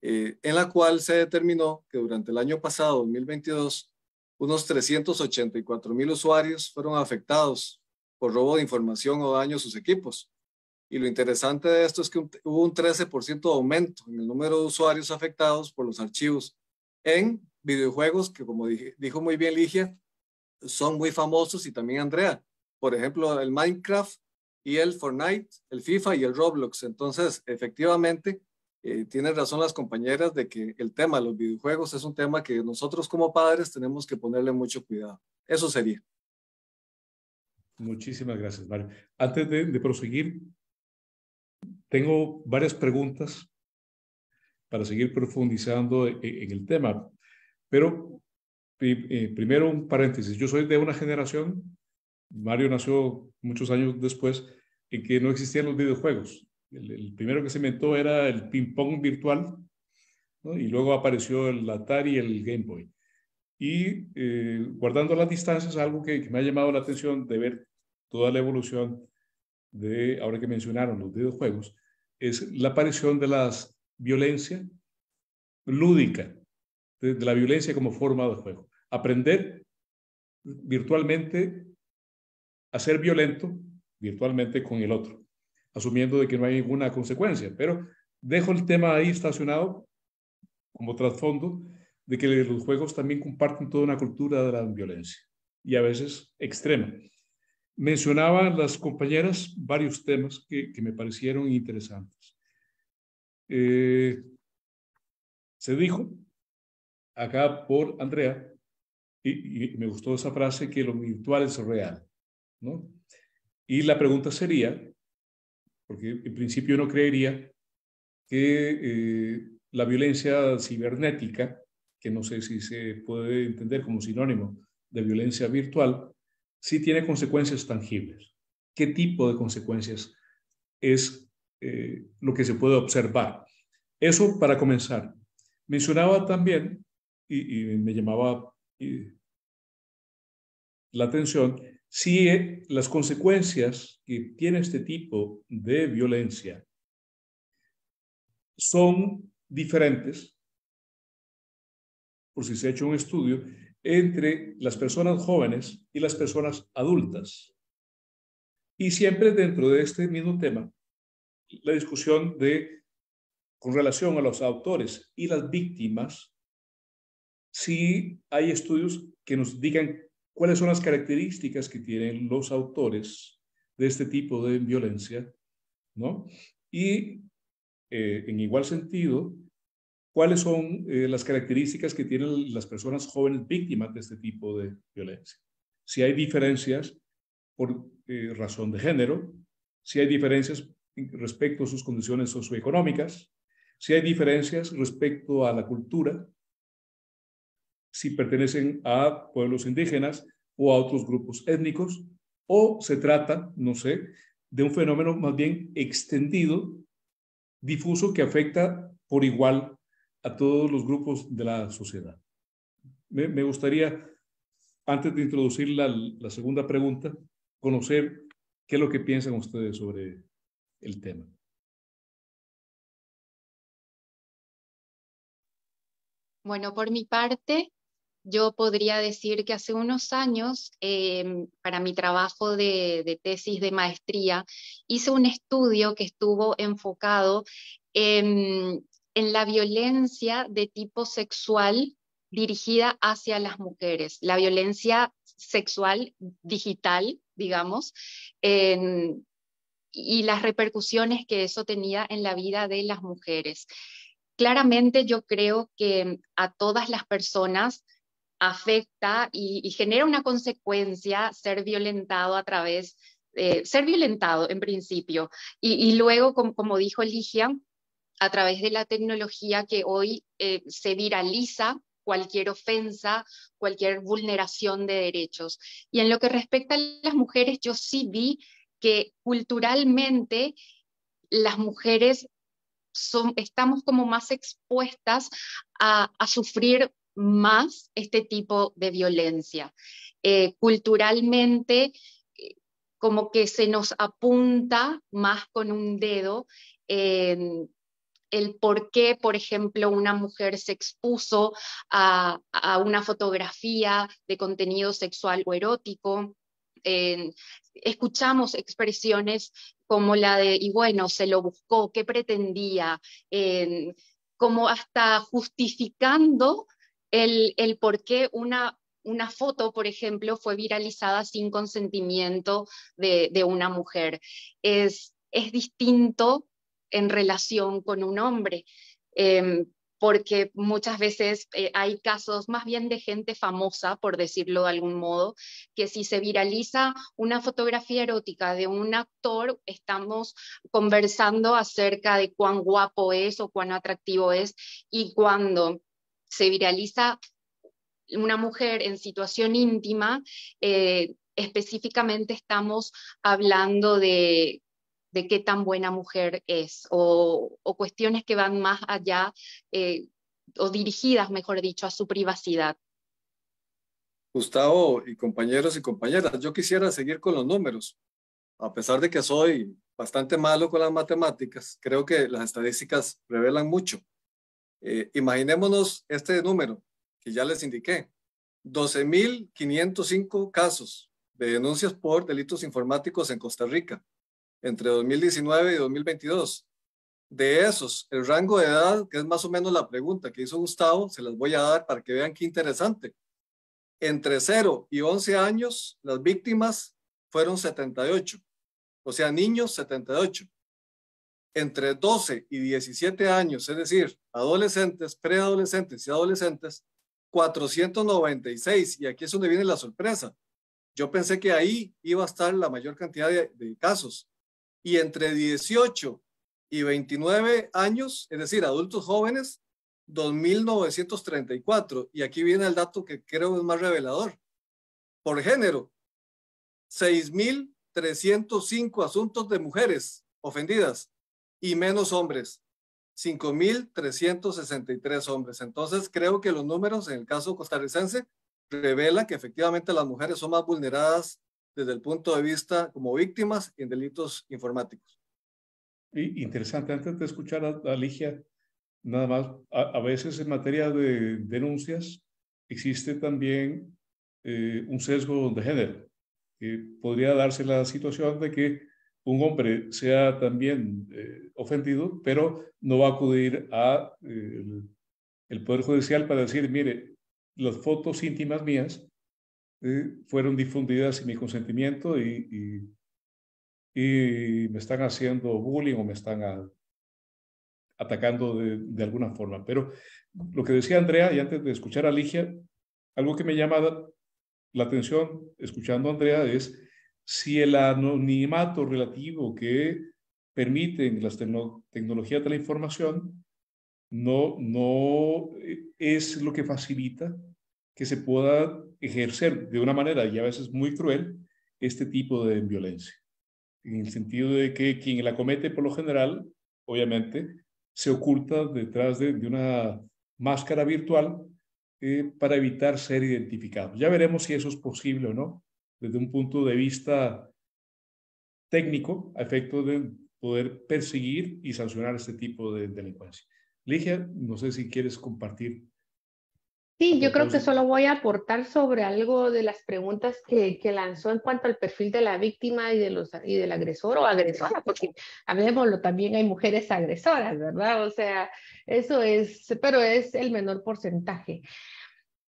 en la cual se determinó que durante el año pasado, 2022, unos 384 mil usuarios fueron afectados por robo de información o daño a sus equipos. Y lo interesante de esto es que hubo un 13% de aumento en el número de usuarios afectados por los archivos en videojuegos que, como dijo muy bien Ligia, son muy famosos y también Andrea. Por ejemplo, el Minecraft y el Fortnite, el FIFA y el Roblox. Entonces, efectivamente, eh, tienen razón las compañeras de que el tema de los videojuegos es un tema que nosotros como padres tenemos que ponerle mucho cuidado. Eso sería. Muchísimas gracias, Mario. Antes de, proseguir, tengo varias preguntas para seguir profundizando e, e, en, el tema, pero eh, primero un paréntesis. Yo soy de una generación, Mario nació muchos años después, en que no existían los videojuegos. El, primero que se inventó era el ping-pong virtual, y luego apareció el Atari y el Game Boy. Y eh, guardando las distancias, algo que, me ha llamado la atención de ver toda la evolución de, ahora que mencionaron los videojuegos, es la aparición de la violencia lúdica, de, la violencia como forma de juego. Aprender virtualmente a ser violento virtualmente con el otro, asumiendo de que no hay ninguna consecuencia. Pero dejo el tema ahí estacionado como trasfondo de que los juegos también comparten toda una cultura de la violencia y a veces extrema. Mencionaban las compañeras varios temas que, me parecieron interesantes. Eh, se dijo acá por Andrea, y, y, me gustó esa frase, que lo virtual es real, ¿no? Y la pregunta sería, porque en principio uno creería que eh, la violencia cibernética que no sé si se puede entender como sinónimo de violencia virtual, sí tiene consecuencias tangibles. ¿Qué tipo de consecuencias es eh, lo que se puede observar? Eso para comenzar. Mencionaba también, y, me llamaba la atención, si eh, las consecuencias que tiene este tipo de violencia son diferentes por si se ha hecho un estudio, entre las personas jóvenes y las personas adultas. Y siempre dentro de este mismo tema, la discusión de, con relación a los autores y las víctimas, si hay estudios que nos digan cuáles son las características que tienen los autores de este tipo de violencia, ¿no? Y eh, en igual sentido, cuáles son eh, las características que tienen las personas jóvenes víctimas de este tipo de violencia. Si hay diferencias por eh, razón de género, si hay diferencias respecto a sus condiciones socioeconómicas, si hay diferencias respecto a la cultura, si pertenecen a pueblos indígenas o a otros grupos étnicos, o se trata, no sé, de un fenómeno más bien extendido, difuso, que afecta por igual a todos los grupos de la sociedad. Me, gustaría, antes de introducir la, segunda pregunta, conocer qué es lo que piensan ustedes sobre el tema. Bueno, por mi parte, yo podría decir que hace unos años, em, para mi trabajo de, tesis de maestría, hice un estudio que estuvo enfocado en, en la violencia de tipo sexual dirigida hacia las mujeres, la violencia sexual digital, digamos, y las repercusiones que eso tenía en la vida de las mujeres. Claramente yo creo que a todas las personas afecta y, genera una consecuencia ser violentado a través, de ser violentado en principio, y, luego, como, dijo Ligia, a través de la tecnología que hoy eh, se viraliza cualquier ofensa, cualquier vulneración de derechos. Y en lo que respecta a las mujeres, yo sí vi que culturalmente las mujeres son, estamos como más expuestas a, sufrir más este tipo de violencia. Eh, culturalmente, eh, como que se nos apunta más con un dedo en el por qué, por ejemplo, una mujer se expuso a, una fotografía de contenido sexual o erótico. escuchamos expresiones como la de, y bueno, se lo buscó, qué pretendía, como hasta justificando el, por qué una, una foto, por ejemplo, fue viralizada sin consentimiento de, de una mujer. Es, es distinto en relación con un hombre. Em, porque muchas veces eh, hay casos más bien de gente famosa, por decirlo de algún modo, que si se viraliza una fotografía erótica de un actor, estamos conversando acerca de cuán guapo es o cuán atractivo es, y cuando se viraliza una mujer en situación íntima, eh, específicamente estamos hablando de de qué tan buena mujer es o, cuestiones que van más allá eh, o dirigidas, mejor dicho, a su privacidad. Gustavo y compañeros y compañeras, yo quisiera seguir con los números. A pesar de que soy bastante malo con las matemáticas, creo que las estadísticas revelan mucho. Eh, imaginémonos este número que ya les indiqué. 12.505 casos de denuncias por delitos informáticos en Costa Rica entre 2019 y 2022. De esos, el rango de edad, que es más o menos la pregunta que hizo Gustavo, se las voy a dar para que vean qué interesante. Entre 0 y 11 años, las víctimas fueron 78, o sea, niños 78. Entre 12 y 17 años, es decir, adolescentes, preadolescentes y adolescentes, 496. Y aquí es donde viene la sorpresa. Yo pensé que ahí iba a estar la mayor cantidad de, de casos y entre 18 y 29 años, es decir, adultos jóvenes, 2.934. Y aquí viene el dato que creo es más revelador. Por género, 6.305 asuntos de mujeres ofendidas y menos hombres, 5.363 hombres. Entonces, creo que los números en el caso costarricense revelan que efectivamente las mujeres son más vulneradas desde el punto de vista como víctimas en delitos informáticos. Y interesante, antes de escuchar a, Ligia, nada más, a, veces en materia de denuncias existe también eh, un sesgo de género. que podría darse la situación de que un hombre sea también eh, ofendido, pero no va a acudir a eh, el Poder Judicial para decir, mire, las fotos íntimas mías fueron difundidas sin mi consentimiento y, y, me están haciendo bullying o me están atacando de, de, alguna forma. Pero lo que decía Andrea, y antes de escuchar a Ligia, algo que me llama la atención escuchando a Andrea es si el anonimato relativo que permiten las tecnologías de la información no, no eh, es lo que facilita que se pueda ejercer de una manera y a veces muy cruel este tipo de violencia. En el sentido de que quien la comete por lo general, obviamente, se oculta detrás de, una máscara virtual eh, para evitar ser identificado. Ya veremos si eso es posible o no, desde un punto de vista técnico, a efecto de poder perseguir y sancionar este tipo de delincuencia. Ligia, no sé si quieres compartir Sí, yo creo que solo voy a aportar sobre algo de las preguntas que, que, lanzó en cuanto al perfil de la víctima y, de los, y del agresor o agresora, porque hablemoslo, también hay mujeres agresoras, ¿verdad? O sea, eso es, pero es el menor porcentaje.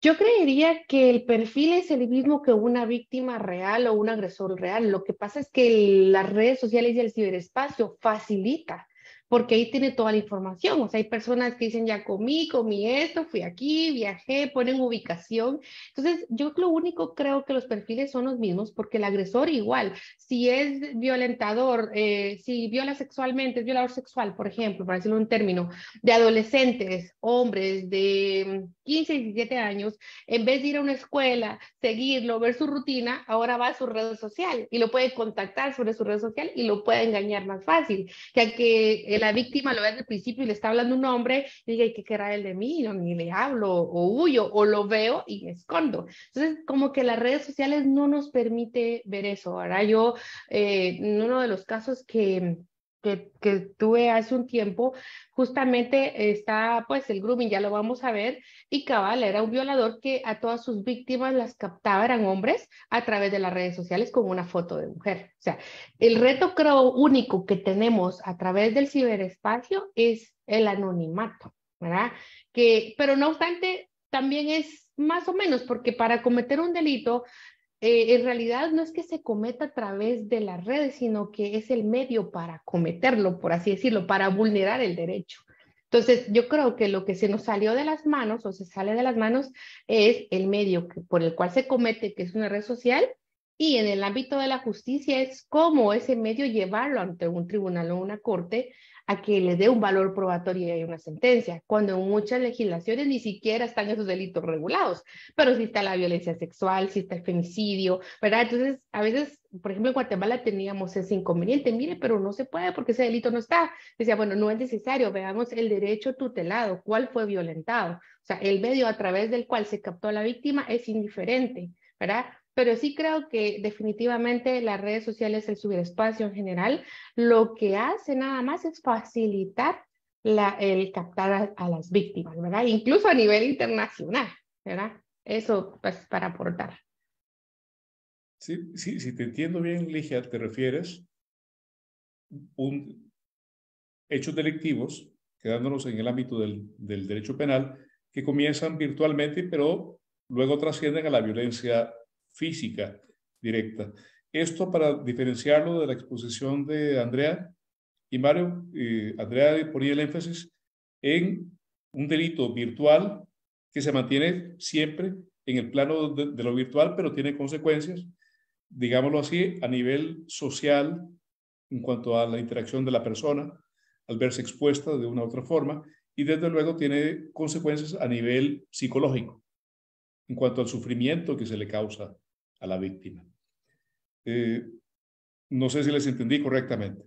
Yo creería que el perfil es el mismo que una víctima real o un agresor real. Lo que pasa es que las redes sociales y el ciberespacio facilita porque ahí tiene toda la información. O sea, hay personas que dicen, ya comí, comí esto, fui aquí, viajé, ponen ubicación. Entonces, yo lo único creo que los perfiles son los mismos, porque el agresor igual, si es violentador, eh, si viola sexualmente, es violador sexual, por ejemplo, para decirlo un término, de adolescentes, hombres de 15, 17 años, en vez de ir a una escuela, seguirlo, ver su rutina, ahora va a su red social y lo puede contactar sobre su red social y lo puede engañar más fácil, ya que la víctima lo ve desde el principio y le está hablando un hombre, y diga, ¿y qué querrá él de mí? No, ni le hablo, o huyo, o lo veo y escondo. Entonces, como que las redes sociales no nos permite ver eso. Ahora yo, eh, en uno de los casos que, que, tuve hace un tiempo, justamente está pues el grooming, ya lo vamos a ver, y cabal era un violador que a todas sus víctimas las captaba, eran hombres, a través de las redes sociales con una foto de mujer. O sea, el reto creo único que tenemos a través del ciberespacio es el anonimato, ¿verdad? Que, pero no obstante, también es más o menos, porque para cometer un delito eh, en realidad no es que se cometa a través de las redes, sino que es el medio para cometerlo, por así decirlo, para vulnerar el derecho. Entonces, yo creo que lo que se nos salió de las manos o se sale de las manos es el medio por el cual se comete, que es una red social, y en el ámbito de la justicia es cómo ese medio llevarlo ante un tribunal o una corte a que le dé un valor probatorio y hay una sentencia, cuando en muchas legislaciones ni siquiera están esos delitos regulados, pero sí está la violencia sexual, sí está el femicidio, ¿verdad? Entonces, a veces, por ejemplo, en Guatemala teníamos ese inconveniente, mire, pero no se puede porque ese delito no está. Decía, bueno, no es necesario, veamos el derecho tutelado, cuál fue violentado. O sea, el medio a través del cual se captó a la víctima es indiferente, ¿verdad? Pero sí creo que definitivamente las redes sociales, el espacio en general, lo que hace nada más es facilitar la, el captar a, las víctimas, ¿verdad? Incluso a nivel internacional, ¿verdad? Eso es pues, para aportar. Sí, sí, si te entiendo bien, Ligia, te refieres un hechos delictivos, quedándonos en el ámbito del, del derecho penal, que comienzan virtualmente, pero luego trascienden a la violencia física directa. Esto para diferenciarlo de la exposición de Andrea y Mario. Eh, Andrea ponía el énfasis en un delito virtual que se mantiene siempre en el plano de, lo virtual, pero tiene consecuencias, digámoslo así, a nivel social en cuanto a la interacción de la persona al verse expuesta de una u otra forma, y desde luego tiene consecuencias a nivel psicológico en cuanto al sufrimiento que se le causa a la víctima. Eh, no sé si les entendí correctamente.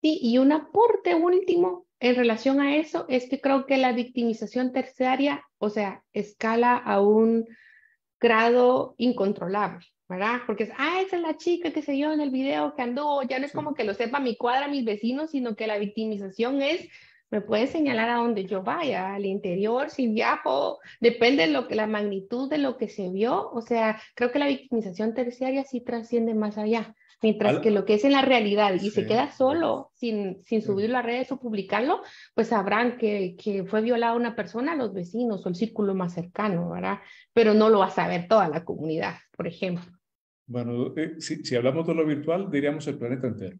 Sí, y un aporte último en relación a eso es que creo que la victimización terciaria, o sea, escala a un grado incontrolable, ¿verdad? Porque es, ah, esa es la chica que se dio en el video que andó, ya no es como que lo sepa mi cuadra, mis vecinos, sino que la victimización es me puede señalar a donde yo vaya, al interior, si viajo, depende de lo que, la magnitud de lo que se vio. O sea, creo que la victimización terciaria sí trasciende más allá, mientras que lo que es en la realidad y se queda solo sin, sin subirlo a redes o publicarlo, pues sabrán que, que fue violada una persona, los vecinos o el círculo más cercano, ¿verdad? Pero no lo va a saber toda la comunidad, por ejemplo. Bueno, eh, si, si hablamos de lo virtual, diríamos el planeta entero.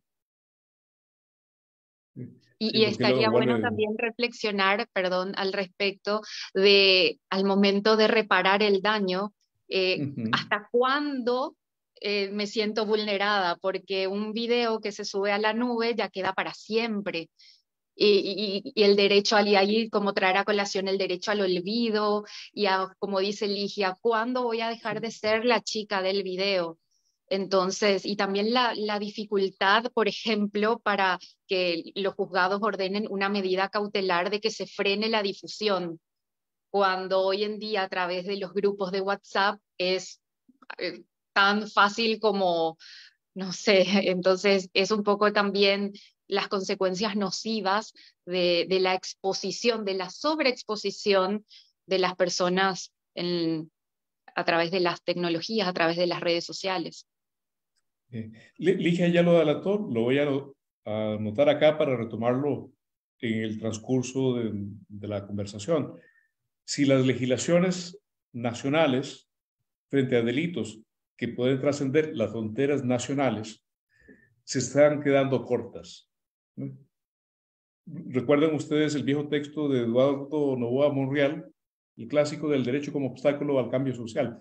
Y, estaría bueno también reflexionar, perdón, al respecto de al momento de reparar el daño, eh, hasta cuándo eh, me siento vulnerada, porque un video que se sube a la nube ya queda para siempre. Y, el derecho al, y ahí como traer a colación el derecho al olvido y a, como dice Ligia, ¿cuándo voy a dejar de ser la chica del video? Entonces, y también la, dificultad, por ejemplo, para que los juzgados ordenen una medida cautelar de que se frene la difusión, cuando hoy en día a través de los grupos de WhatsApp es eh, tan fácil como, no sé, <laughs> entonces es un poco también las consecuencias nocivas de, la exposición, de la sobreexposición de las personas a través de las tecnologías, a través de las redes sociales. Ligia ya lo adelantó, lo voy a anotar acá para retomarlo en el transcurso de la conversación. Si las legislaciones nacionales frente a delitos que pueden trascender las fronteras nacionales se están quedando cortas. Recuerden ustedes el viejo texto de Eduardo Novoa Monreal, el clásico del derecho como obstáculo al cambio social.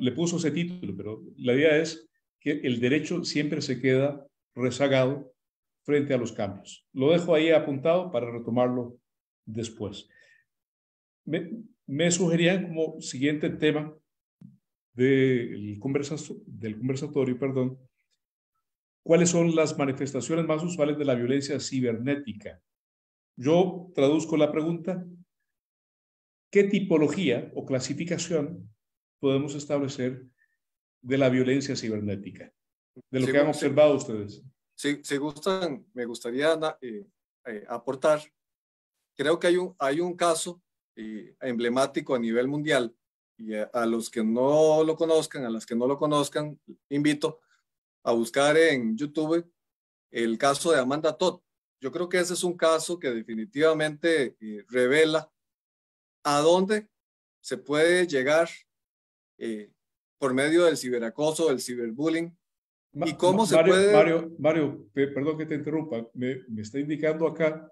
le puso ese título, pero la idea es el derecho siempre se queda rezagado frente a los cambios. Lo dejo ahí apuntado para retomarlo después. Me, sugerían como siguiente tema del, del conversatorio, perdón, cuáles son las manifestaciones más usuales de la violencia cibernética. Yo traduzco la pregunta, ¿qué tipología o clasificación podemos establecer de la violencia cibernética? De lo que han observado ustedes. Si, si, gustan, me gustaría eh, eh, aportar, creo que hay un, hay un caso eh, emblemático a nivel mundial y a, a, los que no lo conozcan, a las que no lo conozcan, invito a buscar en YouTube el caso de Amanda Todd. Yo creo que ese es un caso que definitivamente eh, revela a dónde se puede llegar eh, por medio del ciberacoso, del ciberbullying, y cómo se puede... Mario, Mario, perdón que te interrumpa, me, me está indicando acá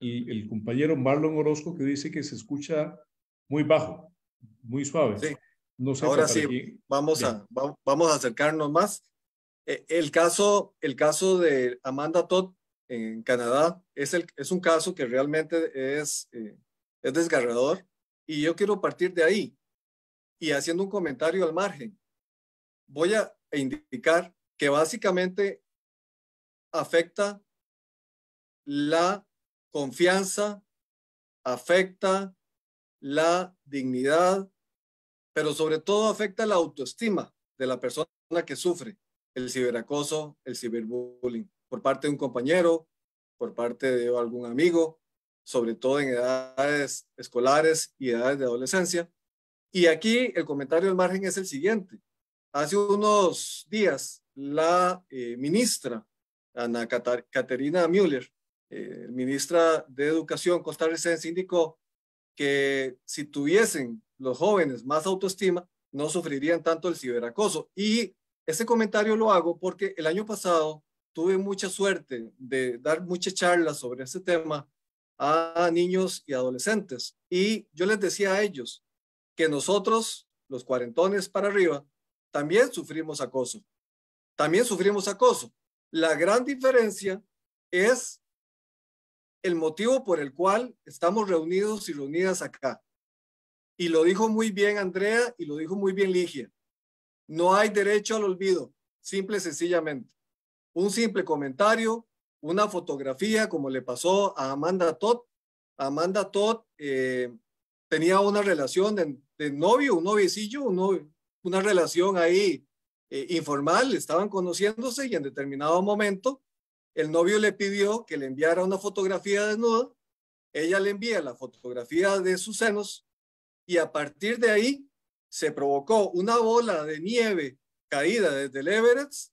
el, el, compañero Marlon Orozco que dice que se escucha muy bajo, muy suave. Sí. No sé Ahora sí, vamos a, vamos a acercarnos más. Eh, el caso, el caso de Amanda Todd en Canadá es, el, es un caso que realmente es, eh, es desgarrador y yo quiero partir de ahí y haciendo un comentario al margen. Voy a indicar que básicamente afecta la confianza, afecta la dignidad, pero sobre todo afecta la autoestima de la persona que sufre el ciberacoso, el ciberbullying, por parte de un compañero, por parte de algún amigo, sobre todo en edades escolares y edades de adolescencia. Y aquí el comentario al margen es el siguiente. Hace unos días, la eh, ministra Ana Caterina Müller, eh, ministra de Educación costarricense, indicó que si tuviesen los jóvenes más autoestima, no sufrirían tanto el ciberacoso. Y ese comentario lo hago porque el año pasado tuve mucha suerte de dar muchas charlas sobre este tema a niños y adolescentes. Y yo les decía a ellos que nosotros, los cuarentones para arriba, también sufrimos acoso. También sufrimos acoso. La gran diferencia es el motivo por el cual estamos reunidos y reunidas acá. Y lo dijo muy bien Andrea y lo dijo muy bien Ligia. No hay derecho al olvido, simple y sencillamente. Un simple comentario, una fotografía, como le pasó a Amanda Todd. Amanda Todd eh, tenía una relación de, novio, un noviecillo, una relación ahí eh, informal, estaban conociéndose y en determinado momento el novio le pidió que le enviara una fotografía desnuda, ella le envía la fotografía de sus senos y a partir de ahí se provocó una bola de nieve caída desde el Everest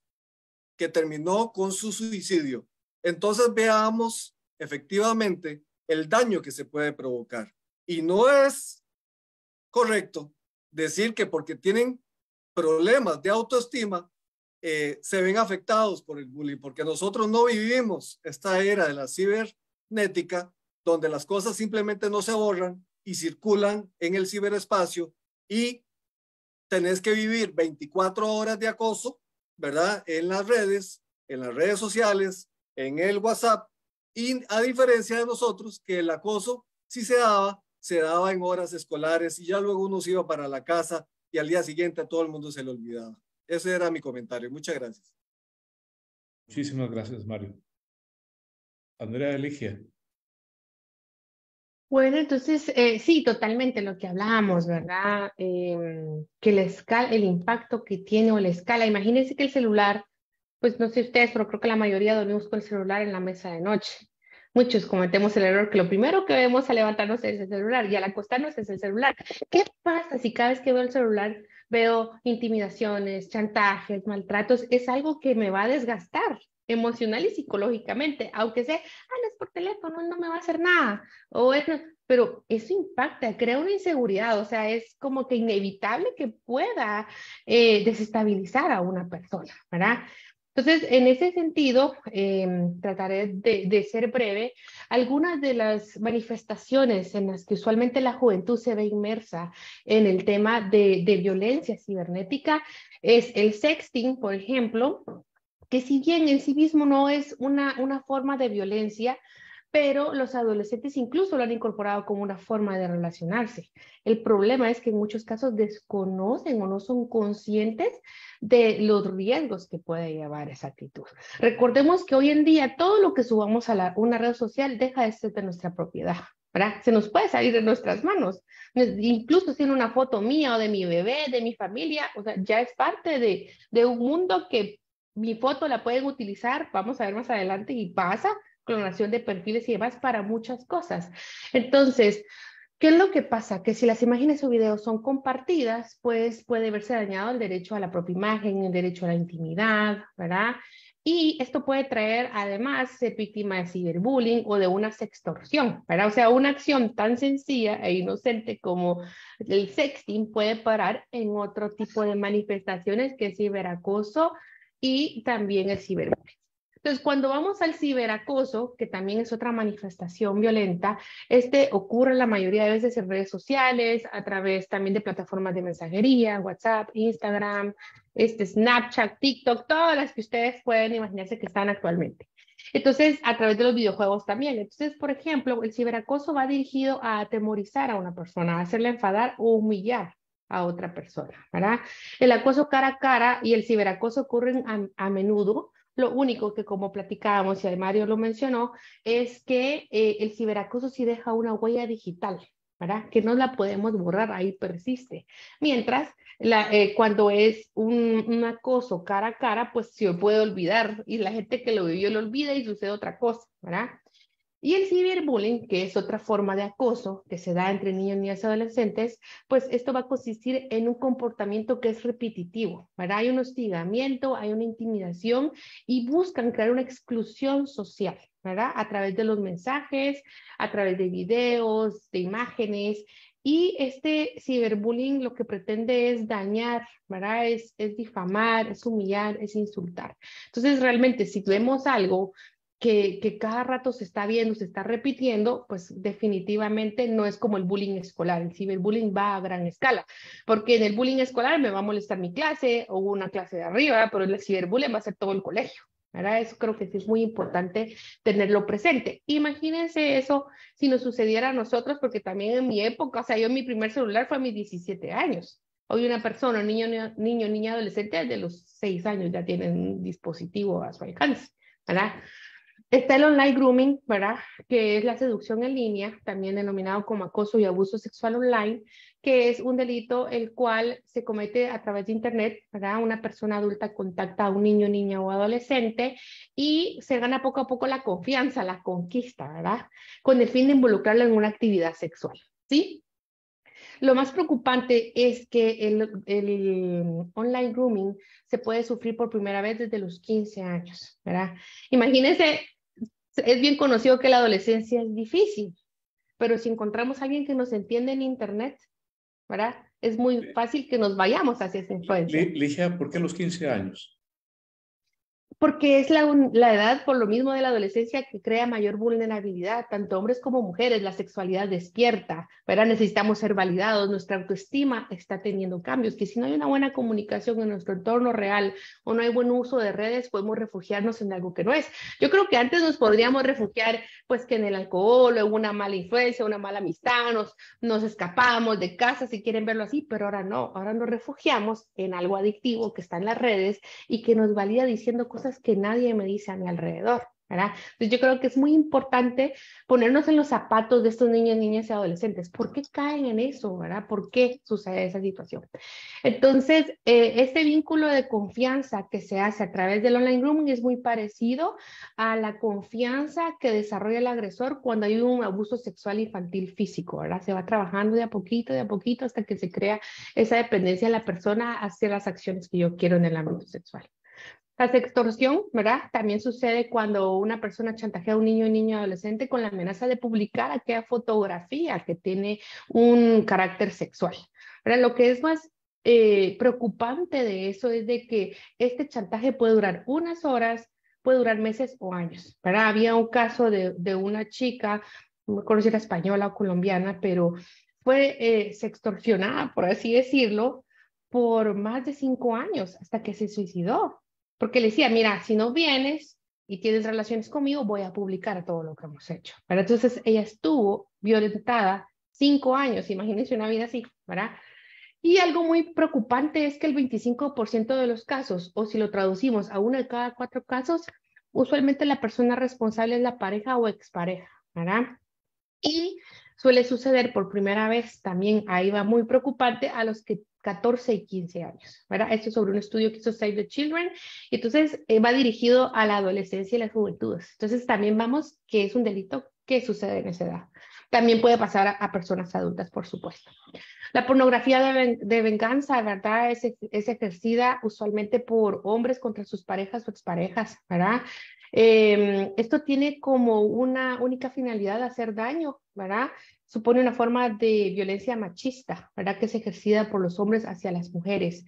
que terminó con su suicidio. Entonces veamos efectivamente el daño que se puede provocar. Y no es correcto decir que porque tienen problemas de autoestima, eh, se ven afectados por el bullying, porque nosotros no vivimos esta era de la cibernética, donde las cosas simplemente no se borran y circulan en el ciberespacio y tenés que vivir 24 horas de acoso, ¿verdad? En las redes, en las redes sociales, en el WhatsApp, y a diferencia de nosotros, que el acoso, si se daba, se daba en horas escolares y ya luego uno se iba para la casa y al día siguiente a todo el mundo se le olvidaba. Ese era mi comentario. Muchas gracias. Muchísimas gracias, Mario. Andrea Eligia. Bueno, entonces eh, sí, totalmente lo que hablábamos, ¿verdad? Em, que la escala, el impacto que tiene o la escala, imagínense que el celular pues no sé ustedes, pero creo que la mayoría dormimos con el celular en la mesa de noche. Muchos cometemos el error que lo primero que vemos al levantarnos es el celular y al acostarnos es el celular. ¿Qué pasa si cada vez que veo el celular veo intimidaciones, chantajes, maltratos? Es algo que me va a desgastar emocional y psicológicamente, aunque sea, ah, no es por teléfono, no me va a hacer nada, o es, pero eso impacta, crea una inseguridad, o sea, es como que inevitable que pueda eh, desestabilizar a una persona, ¿verdad? Entonces, en ese sentido, em, trataré de, ser breve. Algunas de las manifestaciones en las que usualmente la juventud se ve inmersa en el tema de, de violencia cibernética es el sexting, por ejemplo, que si bien en sí mismo no es una, una forma de violencia, pero los adolescentes incluso lo han incorporado como una forma de relacionarse. El problema es que en muchos casos desconocen o no son conscientes de los riesgos que puede llevar esa actitud. Recordemos que hoy en día todo lo que subamos a una red social deja de ser de nuestra propiedad. ¿verdad? Se nos puede salir de nuestras manos. Incluso siendo una foto mía o de mi bebé, de mi familia, o sea, ya es parte de, de un mundo que mi foto la pueden utilizar, vamos a ver más adelante, y pasa, clonación de perfiles y demás para muchas cosas. Entonces, ¿qué es lo que pasa? Que si las imágenes o videos son compartidas, pues puede verse dañado el derecho a la propia imagen, el derecho a la intimidad, ¿verdad? Y esto puede traer además ser víctima de ciberbullying o de una sextorsión, ¿verdad? O sea, una acción tan sencilla e inocente como el sexting puede parar en otro tipo de manifestaciones que es ciberacoso, y también el ciberbullying. Entonces, cuando vamos al ciberacoso, que también es otra manifestación violenta, este ocurre la mayoría de veces en redes sociales, a través también de plataformas de mensajería, WhatsApp, Instagram, este Snapchat, TikTok, todas las que ustedes pueden imaginarse que están actualmente. Entonces, a través de los videojuegos también. Entonces, por ejemplo, el ciberacoso va dirigido a atemorizar a una persona, a hacerle enfadar o humillar a otra persona, ¿verdad? El acoso cara a cara y el ciberacoso ocurren a, menudo. Lo único que, como platicábamos, y Mario lo mencionó, es que eh, el ciberacoso sí deja una huella digital, ¿verdad? Que no la podemos borrar, ahí persiste. Mientras, eh, cuando es un, un, acoso cara a cara, pues se puede olvidar y la gente que lo vivió lo olvida y sucede otra cosa, ¿verdad? Y el ciberbullying, que es otra forma de acoso que se da entre niños, niñas y adolescentes, pues esto va a consistir en un comportamiento que es repetitivo, ¿verdad? Hay un hostigamiento, hay una intimidación y buscan crear una exclusión social. A través de los mensajes, a través de videos, de imágenes. Y este ciberbullying lo que pretende es dañar. Es, es difamar, es humillar, es insultar. Entonces, realmente, si vemos algo que, que, cada rato se está viendo, se está repitiendo, pues definitivamente no es como el bullying escolar. El ciberbullying va a gran escala, porque en el bullying escolar me va a molestar mi clase o una clase de arriba, pero el ciberbullying va a ser todo el colegio. ¿verdad? Eso creo que sí es muy importante tenerlo presente. Imagínense eso si nos sucediera a nosotros, porque también en mi época, o sea, yo mi primer celular fue a mis 17 años. Hoy una persona, niño, niño, niña, adolescente, de los 6 años ya tienen un dispositivo a su alcance, ¿verdad? Está el online grooming, ¿verdad? Que es la seducción en línea, también denominado como acoso y abuso sexual online, que es un delito el cual se comete a través de Internet, ¿verdad? Una persona adulta contacta a un niño, niña o adolescente y se gana poco a poco la confianza, la conquista, ¿verdad? Con el fin de involucrarlo en una actividad sexual, ¿sí? Lo más preocupante es que el, online grooming se puede sufrir por primera vez desde los 15 años, ¿verdad? Imagínense es bien conocido que la adolescencia es difícil, pero si encontramos a alguien que nos entiende en Internet, ¿verdad? Es muy fácil que nos vayamos hacia esa influencia. Ligia, ¿por qué los 15 años? Porque es la, edad, por lo mismo de la adolescencia, que crea mayor vulnerabilidad, tanto hombres como mujeres, la sexualidad despierta, ¿verdad? Necesitamos ser validados, nuestra autoestima está teniendo cambios, que si no hay una buena comunicación en nuestro entorno real o no hay buen uso de redes, podemos refugiarnos en algo que no es. Yo creo que antes nos podríamos refugiar, pues que en el alcohol o en una mala influencia, una mala amistad, nos, nos escapamos de casa, si quieren verlo así, pero ahora no, ahora nos refugiamos en algo adictivo que está en las redes y que nos valida diciendo cosas que nadie me dice a mi alrededor. Entonces yo creo que es muy importante ponernos en los zapatos de estos niños, niñas y adolescentes. ¿Por qué caen en eso? ¿verdad? ¿Por qué sucede esa situación? Entonces, eh, este vínculo de confianza que se hace a través del online grooming es muy parecido a la confianza que desarrolla el agresor cuando hay un abuso sexual infantil físico, ¿verdad? Se va trabajando de a poquito, de a poquito hasta que se crea esa dependencia de la persona hacia las acciones que yo quiero en el ámbito sexual. La extorsión, ¿verdad? También sucede cuando una persona chantajea a un niño o niño adolescente con la amenaza de publicar aquella fotografía que tiene un carácter sexual. ¿verdad? Lo que es más eh, preocupante de eso es de que este chantaje puede durar unas horas, puede durar meses o años. ¿verdad? Había un caso de, de una chica, no me acuerdo si era española o colombiana, pero fue eh, sextorsionada, por así decirlo, por más de cinco años hasta que se suicidó porque le decía, mira, si no vienes y tienes relaciones conmigo, voy a publicar todo lo que hemos hecho. ¿verdad? Entonces ella estuvo violentada cinco años, imagínense una vida así, ¿verdad? Y algo muy preocupante es que el 25% de los casos, o si lo traducimos a uno de cada cuatro casos, usualmente la persona responsable es la pareja o expareja, ¿verdad? Y suele suceder por primera vez, también ahí va muy preocupante, a los que 14 y 15 años, ¿verdad? Esto es sobre un estudio que hizo Save the Children, y entonces eh, va dirigido a la adolescencia y las juventudes. Entonces también vamos que es un delito que sucede en esa edad. También puede pasar a, personas adultas, por supuesto. La pornografía de, venganza, ¿verdad? Es, es, ejercida usualmente por hombres contra sus parejas o exparejas, ¿verdad? Em, esto tiene como una única finalidad de hacer daño, ¿verdad? Supone una forma de violencia machista, ¿verdad? Que es ejercida por los hombres hacia las mujeres.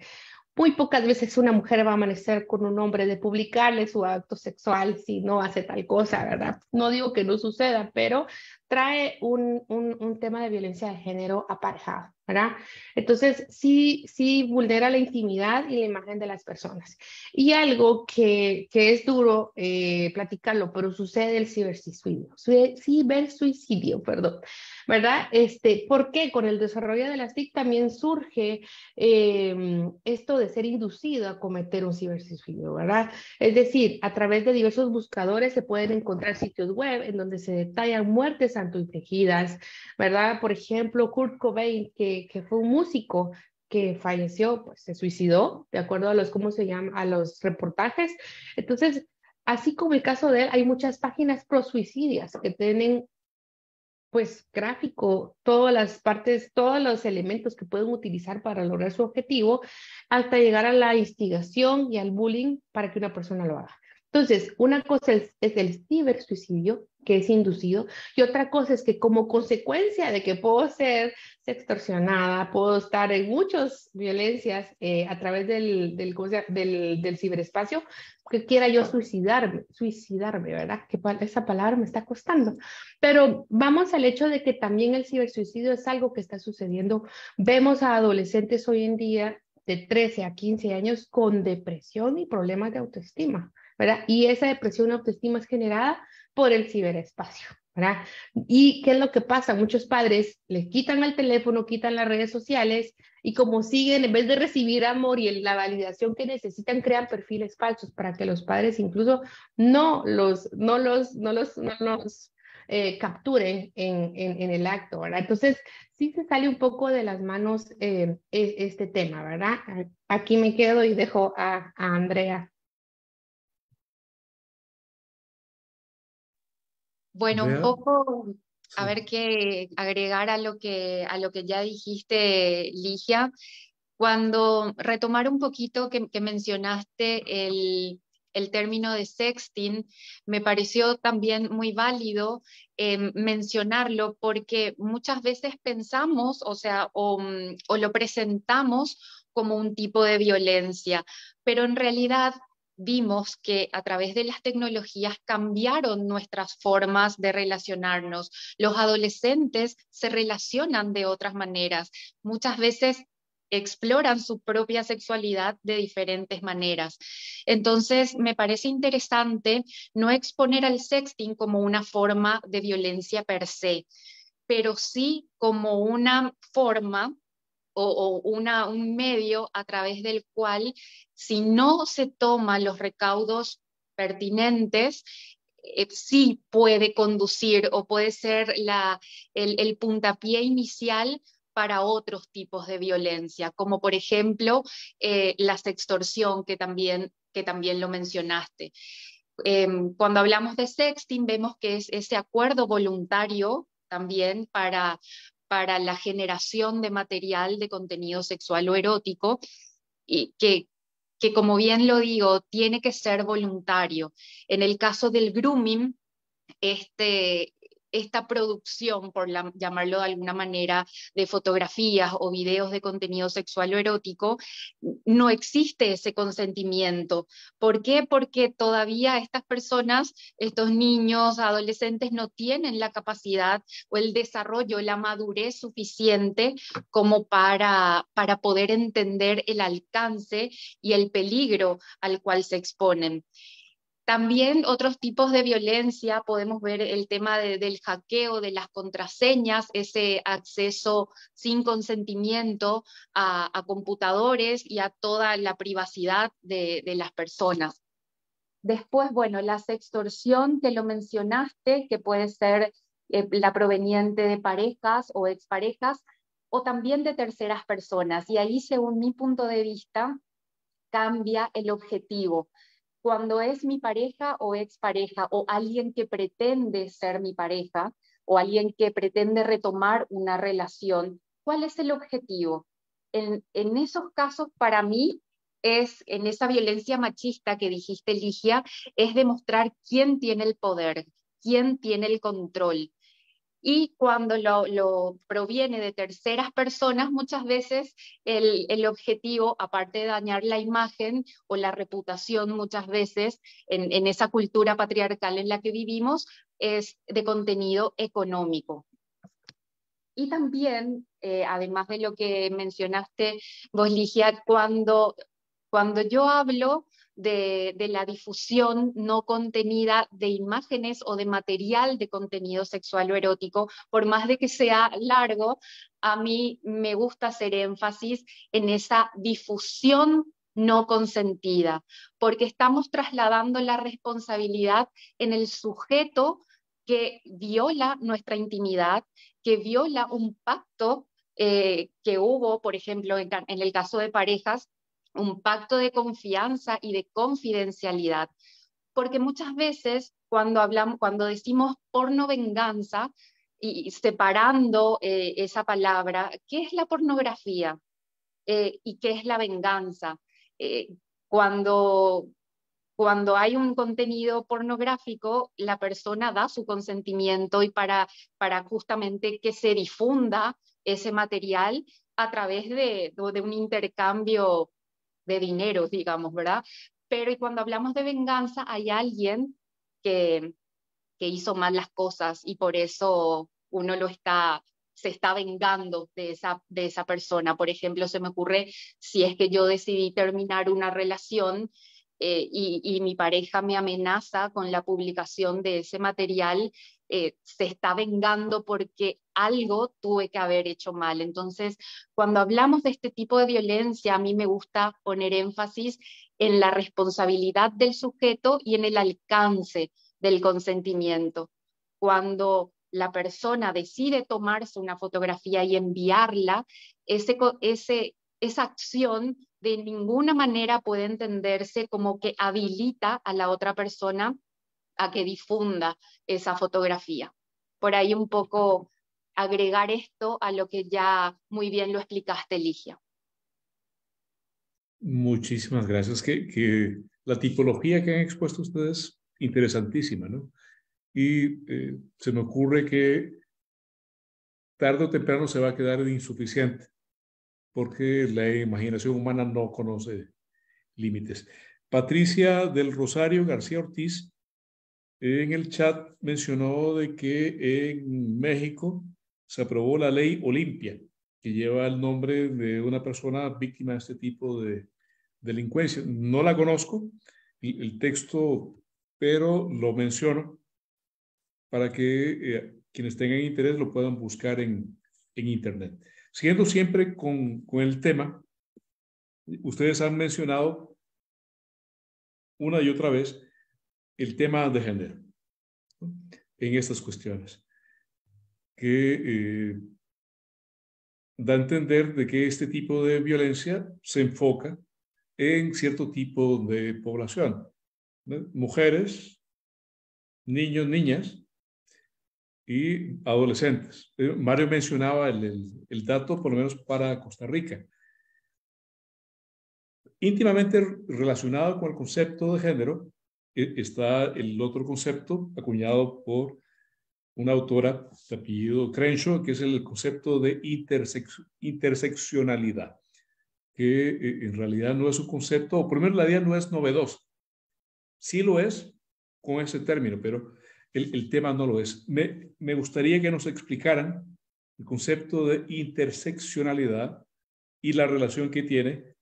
Muy pocas veces una mujer va a amanecer con un hombre de publicarle su acto sexual si no hace tal cosa, ¿verdad? No digo que no suceda, pero trae un, un, tema de violencia de género aparejado, ¿verdad? Entonces, sí, sí vulnera la intimidad y la imagen de las personas. Y algo que, que es duro eh, platicarlo, pero sucede el cibersuicidio, cibersuicidio, perdón. ¿verdad? Este, ¿Por qué? Con el desarrollo de las TIC también surge em, esto de ser inducido a cometer un cibersuicidio, ¿verdad? Es decir, a través de diversos buscadores se pueden encontrar sitios web en donde se detallan muertes infligidas, ¿verdad? Por ejemplo, Kurt Cobain, que, que fue un músico que falleció, pues se suicidó, de acuerdo a los, ¿cómo se llama? A los reportajes. Entonces, así como el caso de él, hay muchas páginas pro suicidias que tienen pues gráfico, todas las partes, todos los elementos que pueden utilizar para lograr su objetivo, hasta llegar a la instigación y al bullying para que una persona lo haga. Entonces, una cosa es, es el cibersuicidio, que es inducido, y otra cosa es que como consecuencia de que puedo ser extorsionada, puedo estar en muchas violencias eh, a través del, del, del, ciberespacio, que quiera yo suicidarme, suicidarme, ¿verdad? Que esa palabra me está costando. Pero vamos al hecho de que también el cibersuicidio es algo que está sucediendo. Vemos a adolescentes hoy en día de 13 a 15 años con depresión y problemas de autoestima. ¿verdad? Y esa depresión autoestima es generada por el ciberespacio, ¿verdad? ¿Y qué es lo que pasa? Muchos padres les quitan el teléfono, quitan las redes sociales y como siguen, en vez de recibir amor y la validación que necesitan, crean perfiles falsos para que los padres incluso no los, no los, no los, no los eh, capturen en, el acto, ¿verdad? Entonces, sí se sale un poco de las manos eh, e, este tema, ¿verdad? Aquí me quedo y dejo a Andrea. Bueno, un poco, a ver qué agregar a lo que, a lo que ya dijiste, Ligia. Cuando retomar un poquito que, mencionaste el, el, término de sexting, me pareció también muy válido eh, mencionarlo porque muchas veces pensamos, o sea, o, o lo presentamos como un tipo de violencia, pero en realidad vimos que a través de las tecnologías cambiaron nuestras formas de relacionarnos. Los adolescentes se relacionan de otras maneras. Muchas veces exploran su propia sexualidad de diferentes maneras. Entonces, me parece interesante no exponer al sexting como una forma de violencia per se, pero sí como una forma o, una, un medio a través del cual, si no se toman los recaudos pertinentes, eh, sí puede conducir o puede ser el, puntapié inicial para otros tipos de violencia, como por ejemplo eh, la sextorsión, que también, que también lo mencionaste. Em, cuando hablamos de sexting, vemos que es ese acuerdo voluntario también para, para la generación de material de contenido sexual o erótico, y que, que como bien lo digo, tiene que ser voluntario. En el caso del grooming, este, esta producción, por llamarlo de alguna manera, de fotografías o videos de contenido sexual o erótico, no existe ese consentimiento. ¿Por qué? Porque todavía estas personas, estos niños, adolescentes, no tienen la capacidad o el desarrollo, la madurez suficiente como para, para poder entender el alcance y el peligro al cual se exponen. También otros tipos de violencia, podemos ver el tema del hackeo de las contraseñas, ese acceso sin consentimiento a, computadores y a toda la privacidad de, las personas. Después, bueno, la sextorsión que lo mencionaste, que puede ser eh, la proveniente de parejas o exparejas, o también de terceras personas. Y ahí, según mi punto de vista, cambia el objetivo cuando es mi pareja o expareja o alguien que pretende ser mi pareja o alguien que pretende retomar una relación, ¿cuál es el objetivo? En, esos casos, para mí, es en esa violencia machista que dijiste, Ligia, es demostrar quién tiene el poder, quién tiene el control. Y cuando lo, proviene de terceras personas, muchas veces el, objetivo, aparte de dañar la imagen o la reputación muchas veces en, esa cultura patriarcal en la que vivimos, es de contenido económico. Y también, eh, además de lo que mencionaste vos, Ligia, cuando, cuando yo hablo de, la difusión no contenida de imágenes o de material de contenido sexual o erótico, por más de que sea largo, a mí me gusta hacer énfasis en esa difusión no consentida, porque estamos trasladando la responsabilidad en el sujeto que viola nuestra intimidad, que viola un pacto eh, que hubo, por ejemplo, en, el caso de parejas, un pacto de confianza y de confidencialidad. Porque muchas veces cuando hablamos, cuando decimos porno venganza y separando eh, esa palabra, ¿qué es la pornografía? Eh, ¿Y qué es la venganza? Eh, cuando, cuando hay un contenido pornográfico, la persona da su consentimiento y para, para justamente que se difunda ese material a través de, de un intercambio de dinero, digamos, ¿verdad? Pero y cuando hablamos de venganza, hay alguien que, que hizo mal las cosas y por eso uno lo está se está vengando de esa, de esa persona. Por ejemplo, se me ocurre si es que yo decidí terminar una relación eh, y, mi pareja me amenaza con la publicación de ese material, eh, se está vengando porque algo tuve que haber hecho mal. Entonces, cuando hablamos de este tipo de violencia, a mí me gusta poner énfasis en la responsabilidad del sujeto y en el alcance del consentimiento. Cuando la persona decide tomarse una fotografía y enviarla, ese, ese, esa acción de ninguna manera puede entenderse como que habilita a la otra persona a que difunda esa fotografía. Por ahí un poco agregar esto a lo que ya muy bien lo explicaste, Ligia. Muchísimas gracias. Que, la tipología que han expuesto ustedes, interesantísima, ¿no? Y eh, se me ocurre que tarde o temprano se va a quedar insuficiente, porque la imaginación humana no conoce límites. Patricia del Rosario García Ortiz en el chat mencionó de que en México se aprobó la ley Olimpia, que lleva el nombre de una persona víctima de este tipo de delincuencia. No la conozco, el, texto, pero lo menciono para que eh, quienes tengan interés lo puedan buscar en, en Internet. Siguiendo siempre con, con el tema, ustedes han mencionado una y otra vez el tema de género. en estas cuestiones, que eh, da a entender de que este tipo de violencia se enfoca en cierto tipo de población, mujeres, niños, niñas y adolescentes. Eh, Mario mencionaba el, el dato, por lo menos para Costa Rica íntimamente relacionado con el concepto de género está el otro concepto acuñado por una autora de apellido Crenshaw, que es el concepto de interseccionalidad, que eh, en realidad no es un concepto, o menos la idea no es novedosa. Sí lo es con ese término, pero el, tema no lo es. Me, gustaría que nos explicaran el concepto de interseccionalidad y la relación que tiene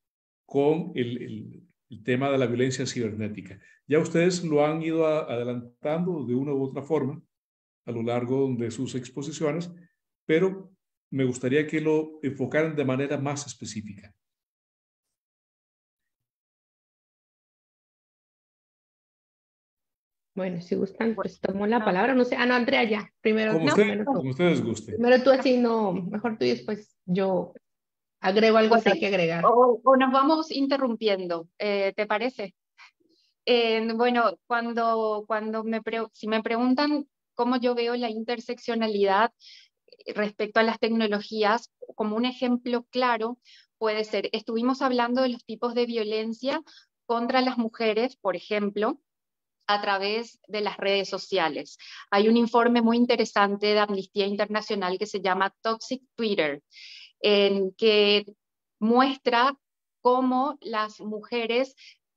con el, tema de la violencia cibernética. Ya ustedes lo han ido adelantando de una u otra forma a lo largo de sus exposiciones, pero me gustaría que lo enfocaran de manera más específica. Bueno, si gustan, pues tomo la palabra. No sé, ah, no, Andrea, ya. Primero, como, como ustedes gusten. Primero tú así, no, mejor tú y después yo Agrego algo así que agregar. O, nos vamos interrumpiendo, eh, ¿te parece? Eh, bueno, cuando, cuando me si me preguntan cómo yo veo la interseccionalidad respecto a las tecnologías, como un ejemplo claro puede ser, estuvimos hablando de los tipos de violencia contra las mujeres, por ejemplo, a través de las redes sociales. Hay un informe muy interesante de Amnistía Internacional que se llama Toxic Twitter en que muestra cómo las mujeres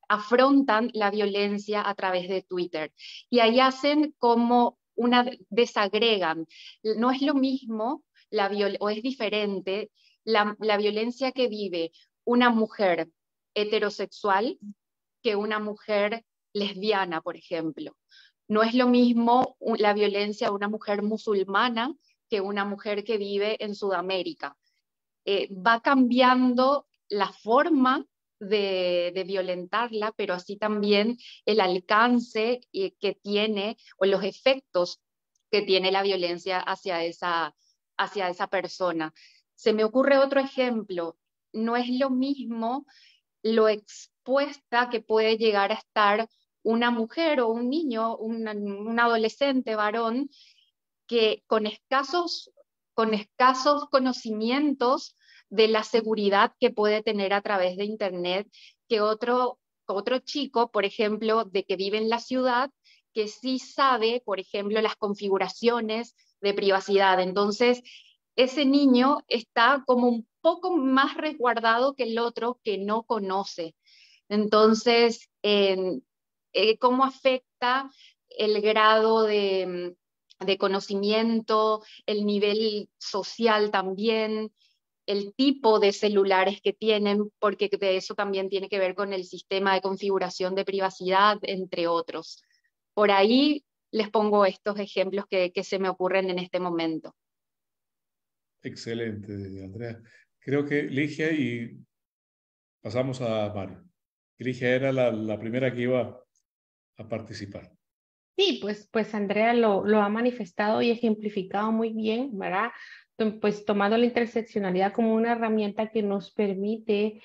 afrontan la violencia a través de Twitter. Y ahí hacen como una, desagregan. No es lo mismo la o es diferente la, la violencia que vive una mujer heterosexual que una mujer lesbiana, por ejemplo. No es lo mismo la violencia de una mujer musulmana que una mujer que vive en Sudamérica. Eh, va cambiando la forma de, violentarla, pero así también el alcance eh, que tiene o los efectos que tiene la violencia hacia esa, hacia esa persona. Se me ocurre otro ejemplo. No es lo mismo lo expuesta que puede llegar a estar una mujer o un niño, un adolescente varón, que con escasos con escasos conocimientos de la seguridad que puede tener a través de Internet que otro, otro chico, por ejemplo, de que vive en la ciudad, que sí sabe, por ejemplo, las configuraciones de privacidad. Entonces, ese niño está como un poco más resguardado que el otro que no conoce. Entonces, eh, ¿cómo afecta el grado de, de conocimiento, el nivel social también, el tipo de celulares que tienen, porque de eso también tiene que ver con el sistema de configuración de privacidad, entre otros. Por ahí les pongo estos ejemplos que, se me ocurren en este momento. Excelente, Andrea. Creo que Ligia y pasamos a Mario. Ligia era la, la primera que iba a participar. Sí, pues, pues Andrea lo, ha manifestado y ejemplificado muy bien, ¿verdad? Pues tomando la interseccionalidad como una herramienta que nos permite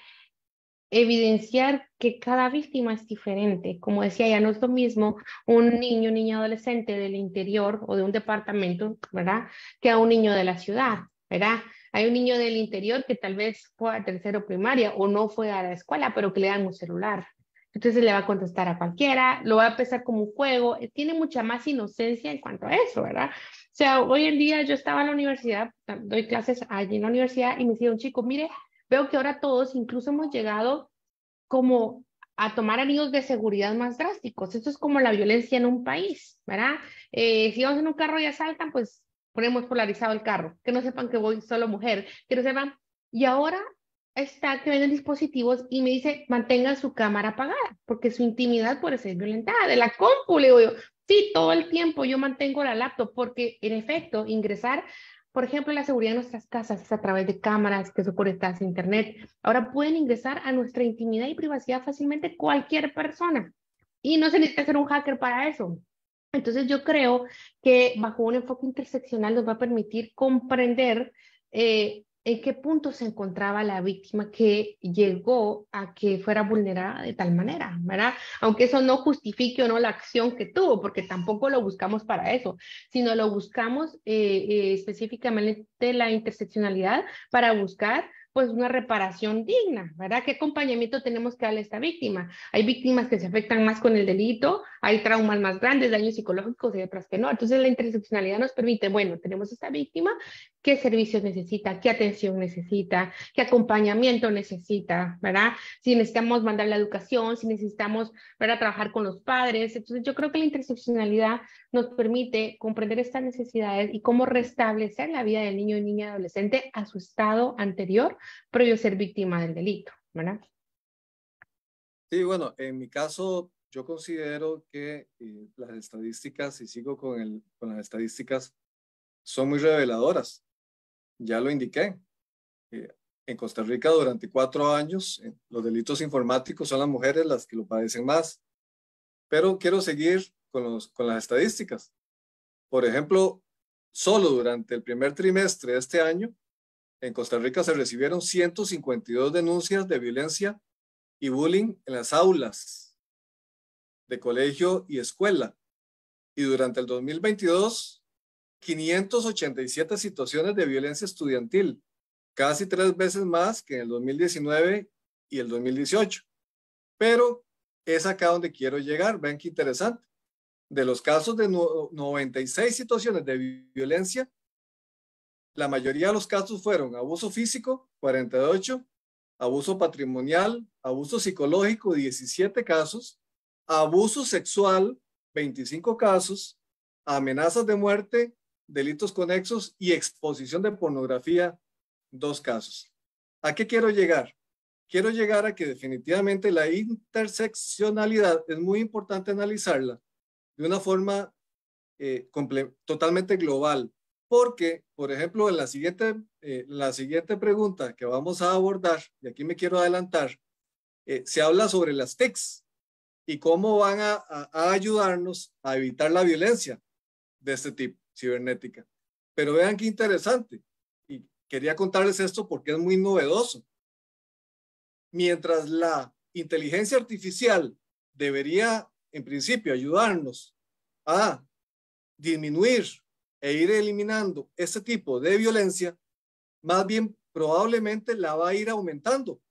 evidenciar que cada víctima es diferente. Como decía, ya no es lo mismo un niño, niña adolescente del interior o de un departamento, ¿verdad? Que a un niño de la ciudad, ¿verdad? Hay un niño del interior que tal vez fue a tercero primaria o no fue a la escuela, pero que le dan un celular, entonces le va a contestar a cualquiera, lo va a empezar como un juego, eh, tiene mucha más inocencia en cuanto a eso, ¿verdad? O sea, hoy en día yo estaba en la universidad, doy clases allí en la universidad y me decía un chico, mire, veo que ahora todos incluso hemos llegado como a tomar anillos de seguridad más drásticos. Esto es como la violencia en un país, ¿verdad? Eh, si vamos en un carro y asaltan, pues ponemos polarizado el carro, que no sepan que voy solo mujer, que no sepan. Y ahora está que venden dispositivos y me dice, mantenga su cámara apagada, porque su intimidad puede ser violentada. De la compu, le digo yo, sí, todo el tiempo yo mantengo la laptop, porque en efecto, ingresar, por ejemplo, la seguridad de nuestras casas es a través de cámaras que son conectadas a Internet. Ahora pueden ingresar a nuestra intimidad y privacidad fácilmente cualquier persona. Y no se necesita ser un hacker para eso. Entonces yo creo que bajo un enfoque interseccional nos va a permitir comprender eh, en qué punto se encontraba la víctima que llegó a que fuera vulnerada de tal manera, ¿verdad? Aunque eso no justifique o no la acción que tuvo, porque tampoco lo buscamos para eso, sino lo buscamos eh, eh, específicamente la interseccionalidad para buscar pues una reparación digna, ¿verdad? ¿Qué acompañamiento tenemos que darle a esta víctima? Hay víctimas que se afectan más con el delito, hay traumas más grandes, daños psicológicos y otras que no. Entonces la interseccionalidad nos permite, bueno, tenemos esta víctima, ¿qué servicios necesita? ¿Qué atención necesita? ¿Qué acompañamiento necesita? ¿Verdad? Si necesitamos mandar la educación, si necesitamos, ¿verdad? Trabajar con los padres. Entonces yo creo que la interseccionalidad nos permite comprender estas necesidades y cómo restablecer la vida del niño y niña adolescente a su estado anterior previo a ser víctima del delito, ¿verdad? Sí, bueno, en mi caso, yo considero que eh, las estadísticas, y sigo con, el, con las estadísticas, son muy reveladoras. Ya lo indiqué. Eh, en Costa Rica, durante cuatro años, eh, los delitos informáticos son las mujeres las que lo padecen más. Pero quiero seguir con, los, con las estadísticas. Por ejemplo, solo durante el primer trimestre de este año, en Costa Rica se recibieron 152 denuncias de violencia y bullying en las aulas de colegio y escuela. Y durante el 2022, 587 situaciones de violencia estudiantil, casi tres veces más que en el 2019 y el 2018. Pero es acá donde quiero llegar. Ven qué interesante. De los casos de 96 situaciones de violencia, la mayoría de los casos fueron abuso físico, 48, abuso patrimonial, abuso psicológico, 17 casos, abuso sexual, 25 casos, amenazas de muerte, delitos conexos y exposición de pornografía, dos casos. ¿A qué quiero llegar? Quiero llegar a que definitivamente la interseccionalidad es muy importante analizarla de una forma eh, totalmente global, porque, por ejemplo, en la siguiente, eh, la siguiente pregunta que vamos a abordar, y aquí me quiero adelantar, eh, se habla sobre las TICs y cómo van a, a, ayudarnos a evitar la violencia de este tipo, cibernética. Pero vean qué interesante, y quería contarles esto porque es muy novedoso. Mientras la inteligencia artificial debería, en principio, ayudarnos a disminuir e ir eliminando ese tipo de violencia, más bien probablemente la va a ir aumentando,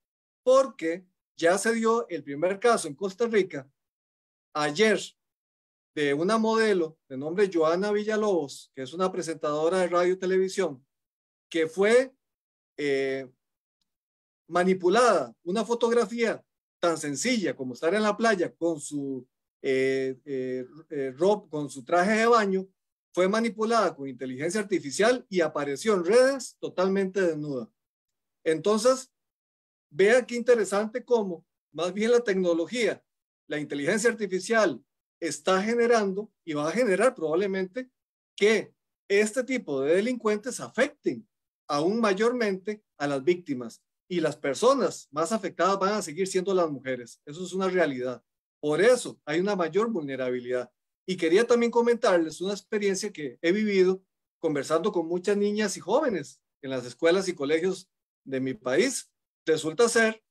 porque ya se dio el primer caso en Costa Rica ayer de una modelo de nombre Joana Villalobos, que es una presentadora de radio y televisión, que fue eh, manipulada. Una fotografía tan sencilla como estar en la playa con su eh, eh, ropa, con su traje de baño, fue manipulada con inteligencia artificial y apareció en redes totalmente desnuda. Entonces, vea qué interesante cómo más bien la tecnología, la inteligencia artificial está generando y va a generar probablemente que este tipo de delincuentes afecten aún mayormente a las víctimas y las personas más afectadas van a seguir siendo las mujeres. Eso es una realidad. Por eso hay una mayor vulnerabilidad. Y quería también comentarles una experiencia que he vivido conversando con muchas niñas y jóvenes en las escuelas y colegios de mi país. Resulta ser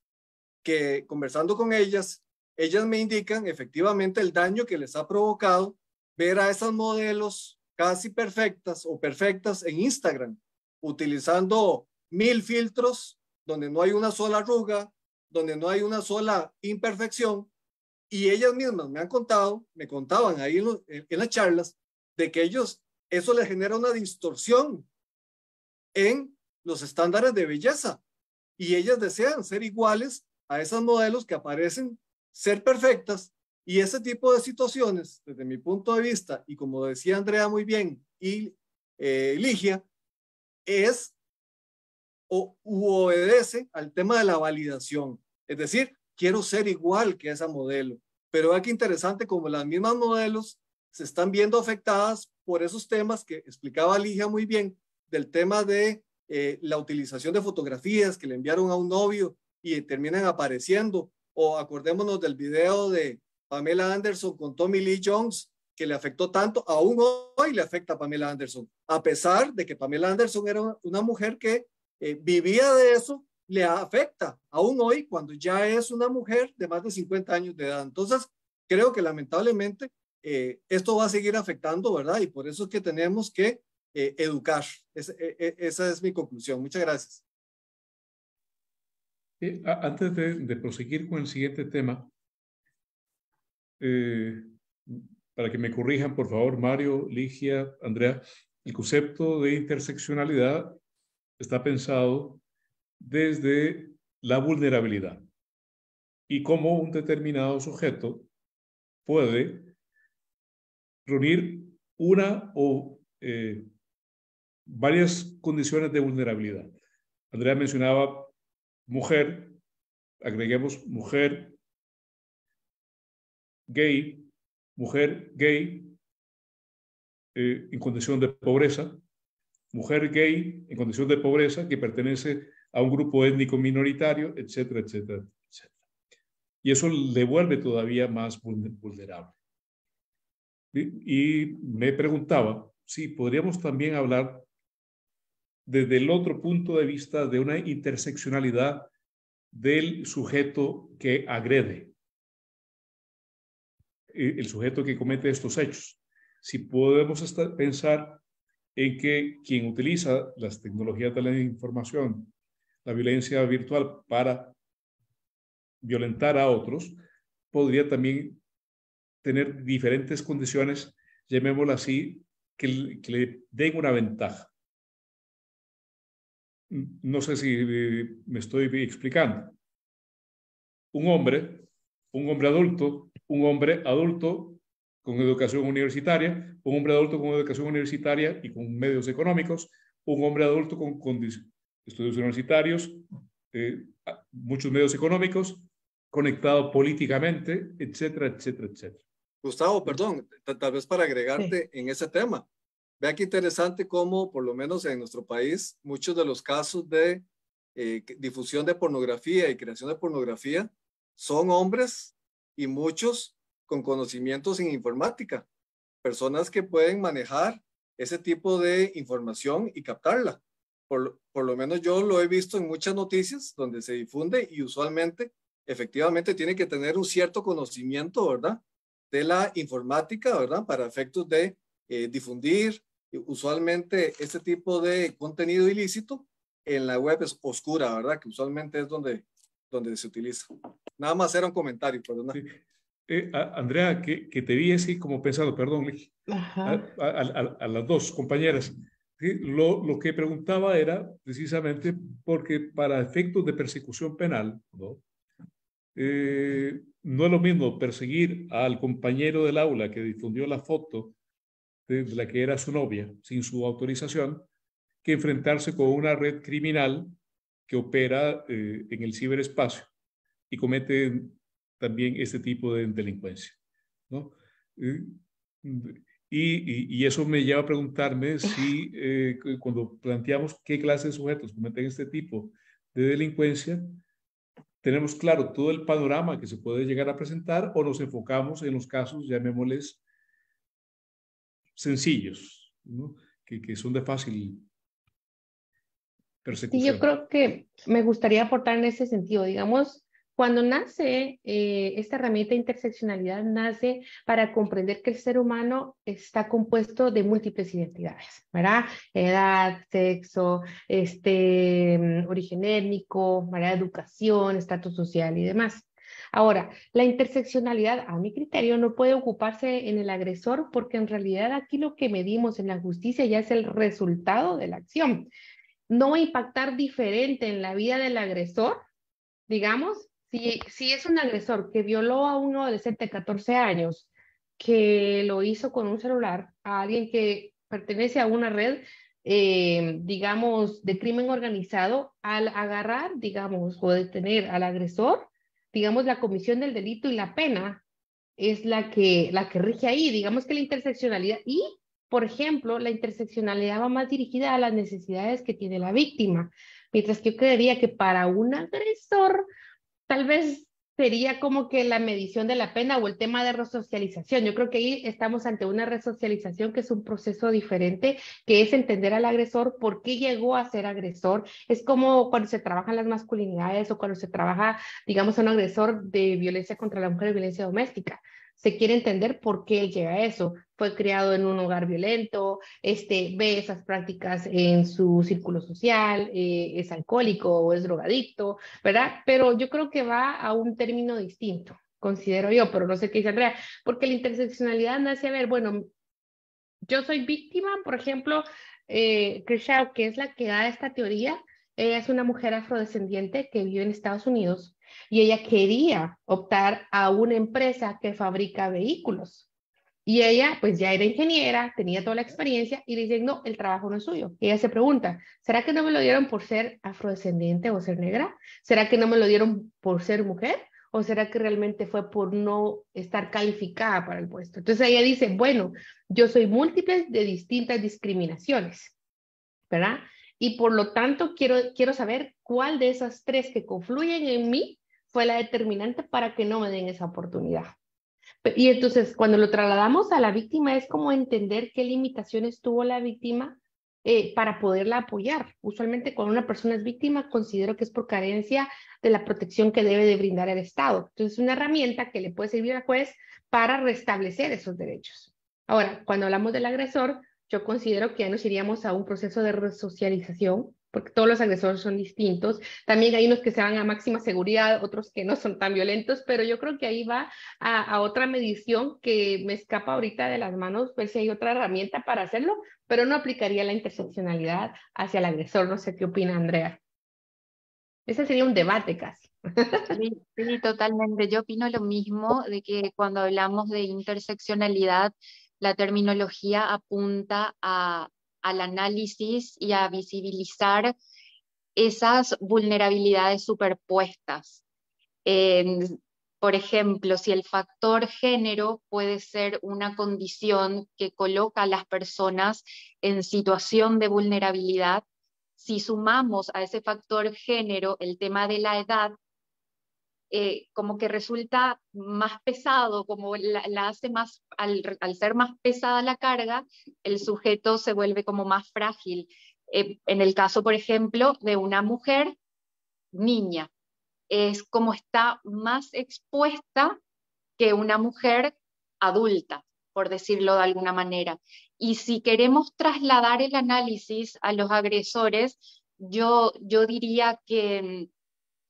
que conversando con ellas, ellas me indican efectivamente el daño que les ha provocado ver a esas modelos casi perfectas o perfectas en Instagram, utilizando mil filtros donde no hay una sola arruga, donde no hay una sola imperfección, y ellas mismas me han contado, me contaban ahí en, las charlas, de que ellos, eso les genera una distorsión en los estándares de belleza. Y ellas desean ser iguales a esos modelos que aparecen ser perfectas. Y ese tipo de situaciones, desde mi punto de vista, y como decía Andrea muy bien, y eh, Ligia, es o obedece al tema de la validación. Es decir, quiero ser igual que esa modelo. Pero vea qué interesante como las mismas modelos se están viendo afectadas por esos temas que explicaba Ligia muy bien, del tema de eh, la utilización de fotografías que le enviaron a un novio y terminan apareciendo. O acordémonos del video de Pamela Anderson con Tommy Lee Jones, que le afectó tanto, aún hoy le afecta a Pamela Anderson, a pesar de que Pamela Anderson era una mujer que eh, vivía de eso, le afecta, aún hoy, cuando ya es una mujer de más de 50 años de edad. Entonces, creo que lamentablemente eh, esto va a seguir afectando, ¿verdad? Y por eso es que tenemos que eh, educar. esa es mi conclusión. Muchas gracias. antes de, de, proseguir con el siguiente tema, para que me corrijan, por favor, Mario, Ligia, Andrea, el concepto de interseccionalidad está pensado desde la vulnerabilidad y cómo un determinado sujeto puede reunir una o eh, varias condiciones de vulnerabilidad. Andrea mencionaba mujer, agreguemos mujer gay, mujer gay eh, en condición de pobreza, mujer gay en condición de pobreza que pertenece a un grupo étnico minoritario, etcétera, etcétera, etcétera. Y eso le vuelve todavía más vulnerable. Y me preguntaba si podríamos también hablar desde el otro punto de vista de una interseccionalidad del sujeto que agrede. Eh, el sujeto que comete estos hechos. Si podemos pensar en que quien utiliza las tecnologías de la información, la violencia virtual para violentar a otros, podría también tener diferentes condiciones, llamémoslo así, que, le den una ventaja. No sé si eh, me estoy explicando. Un hombre, un hombre adulto, un hombre adulto con educación universitaria, un hombre adulto con educación universitaria y con medios económicos, un hombre adulto con, estudios universitarios, eh, muchos medios económicos, conectado políticamente, etcétera, etcétera, etcétera. Gustavo, perdón, tal vez para agregarte en ese tema. Vea qué interesante cómo, por lo menos en nuestro país, muchos de los casos de eh, difusión de pornografía y creación de pornografía son hombres y muchos con conocimientos en informática, personas que pueden manejar ese tipo de información y captarla. Por, por, lo menos yo lo he visto en muchas noticias donde se difunde y usualmente, efectivamente, tiene que tener un cierto conocimiento, ¿verdad? De la informática, ¿verdad? Para efectos de eh, difundir usualmente este tipo de contenido ilícito en la web es oscura, ¿verdad? Que usualmente es donde, donde se utiliza. Nada más era un comentario, perdón. Eh, Andrea, que, que, te vi así como pensado, perdón, a, a, las dos compañeras. Lo, lo, que preguntaba era precisamente porque para efectos de persecución penal, ¿no? Eh, no es lo mismo perseguir al compañero del aula que difundió la foto de la que era su novia sin su autorización, que enfrentarse con una red criminal que opera eh, en el ciberespacio y comete también este tipo de delincuencia. ¿no? Y, y, eso me lleva a preguntarme si eh, cuando planteamos qué clase de sujetos cometen este tipo de delincuencia, tenemos claro todo el panorama que se puede llegar a presentar o nos enfocamos en los casos, llamémosles, sencillos, ¿no? que, que son de fácil persecución. Sí, yo creo que me gustaría aportar en ese sentido, digamos, cuando nace eh, esta herramienta de interseccionalidad, nace para comprender que el ser humano está compuesto de múltiples identidades, ¿verdad? Edad, sexo, este, mm, origen étnico, ¿verdad? educación, estatus social y demás. Ahora, la interseccionalidad, a mi criterio, no puede ocuparse en el agresor porque en realidad aquí lo que medimos en la justicia ya es el resultado de la acción. No impactar diferente en la vida del agresor, digamos, si, es un agresor que violó a un adolescente de 14 años, que lo hizo con un celular, a alguien que pertenece a una red, eh, digamos, de crimen organizado, al agarrar, digamos, o detener al agresor, digamos, la comisión del delito y la pena es la que, la que rige ahí. Digamos que la interseccionalidad y, por ejemplo, la interseccionalidad va más dirigida a las necesidades que tiene la víctima. Mientras que yo creería que para un agresor tal vez sería como que la medición de la pena o el tema de resocialización. Yo creo que ahí estamos ante una resocialización que es un proceso diferente, que es entender al agresor por qué llegó a ser agresor. Es como cuando se trabajan las masculinidades o cuando se trabaja, digamos, un agresor de violencia contra la mujer, violencia doméstica se quiere entender por qué él llega a eso. Fue criado en un hogar violento, este, ve esas prácticas en su círculo social, eh, es alcohólico o es drogadicto, ¿verdad? Pero yo creo que va a un término distinto, considero yo, pero no sé qué dice Andrea, porque la interseccionalidad nace a ver, bueno, yo soy víctima, por ejemplo, eh, que es la que da esta teoría, ella es una mujer afrodescendiente que vive en Estados Unidos y ella quería optar a una empresa que fabrica vehículos. Y ella, pues ya era ingeniera, tenía toda la experiencia y le dicen, no, el trabajo no es suyo. Ella se pregunta, ¿será que no me lo dieron por ser afrodescendiente o ser negra? ¿Será que no me lo dieron por ser mujer? ¿O será que realmente fue por no estar calificada para el puesto? Entonces ella dice, bueno, yo soy múltiple de distintas discriminaciones, ¿verdad? Y por lo tanto quiero, quiero saber cuál de esas tres que confluyen en mí fue la determinante para que no me den esa oportunidad. Y entonces, cuando lo trasladamos a la víctima, es como entender qué limitaciones tuvo la víctima eh, para poderla apoyar. Usualmente, cuando una persona es víctima, considero que es por carencia de la protección que debe de brindar el Estado. Entonces, es una herramienta que le puede servir al juez para restablecer esos derechos. Ahora, cuando hablamos del agresor, yo considero que ya nos iríamos a un proceso de resocialización, porque todos los agresores son distintos. También hay unos que se van a máxima seguridad, otros que no son tan violentos, pero yo creo que ahí va a, otra medición que me escapa ahorita de las manos, ver si hay otra herramienta para hacerlo, pero no aplicaría la interseccionalidad hacia el agresor. No sé qué opina Andrea. Ese sería un debate casi. <laughs> Sí, sí, totalmente. Yo opino lo mismo de que cuando hablamos de interseccionalidad, la terminología apunta al análisis y a visibilizar esas vulnerabilidades superpuestas. por ejemplo, si el factor género puede ser una condición que coloca a las personas en situación de vulnerabilidad, si sumamos a ese factor género el tema de la edad, eh, como que resulta más pesado, como la, hace más, al, ser más pesada la carga, el sujeto se vuelve como más frágil. Eh, en el caso, por ejemplo, de una mujer niña, es como está más expuesta que una mujer adulta, por decirlo de alguna manera. Y si queremos trasladar el análisis a los agresores, yo, yo diría que,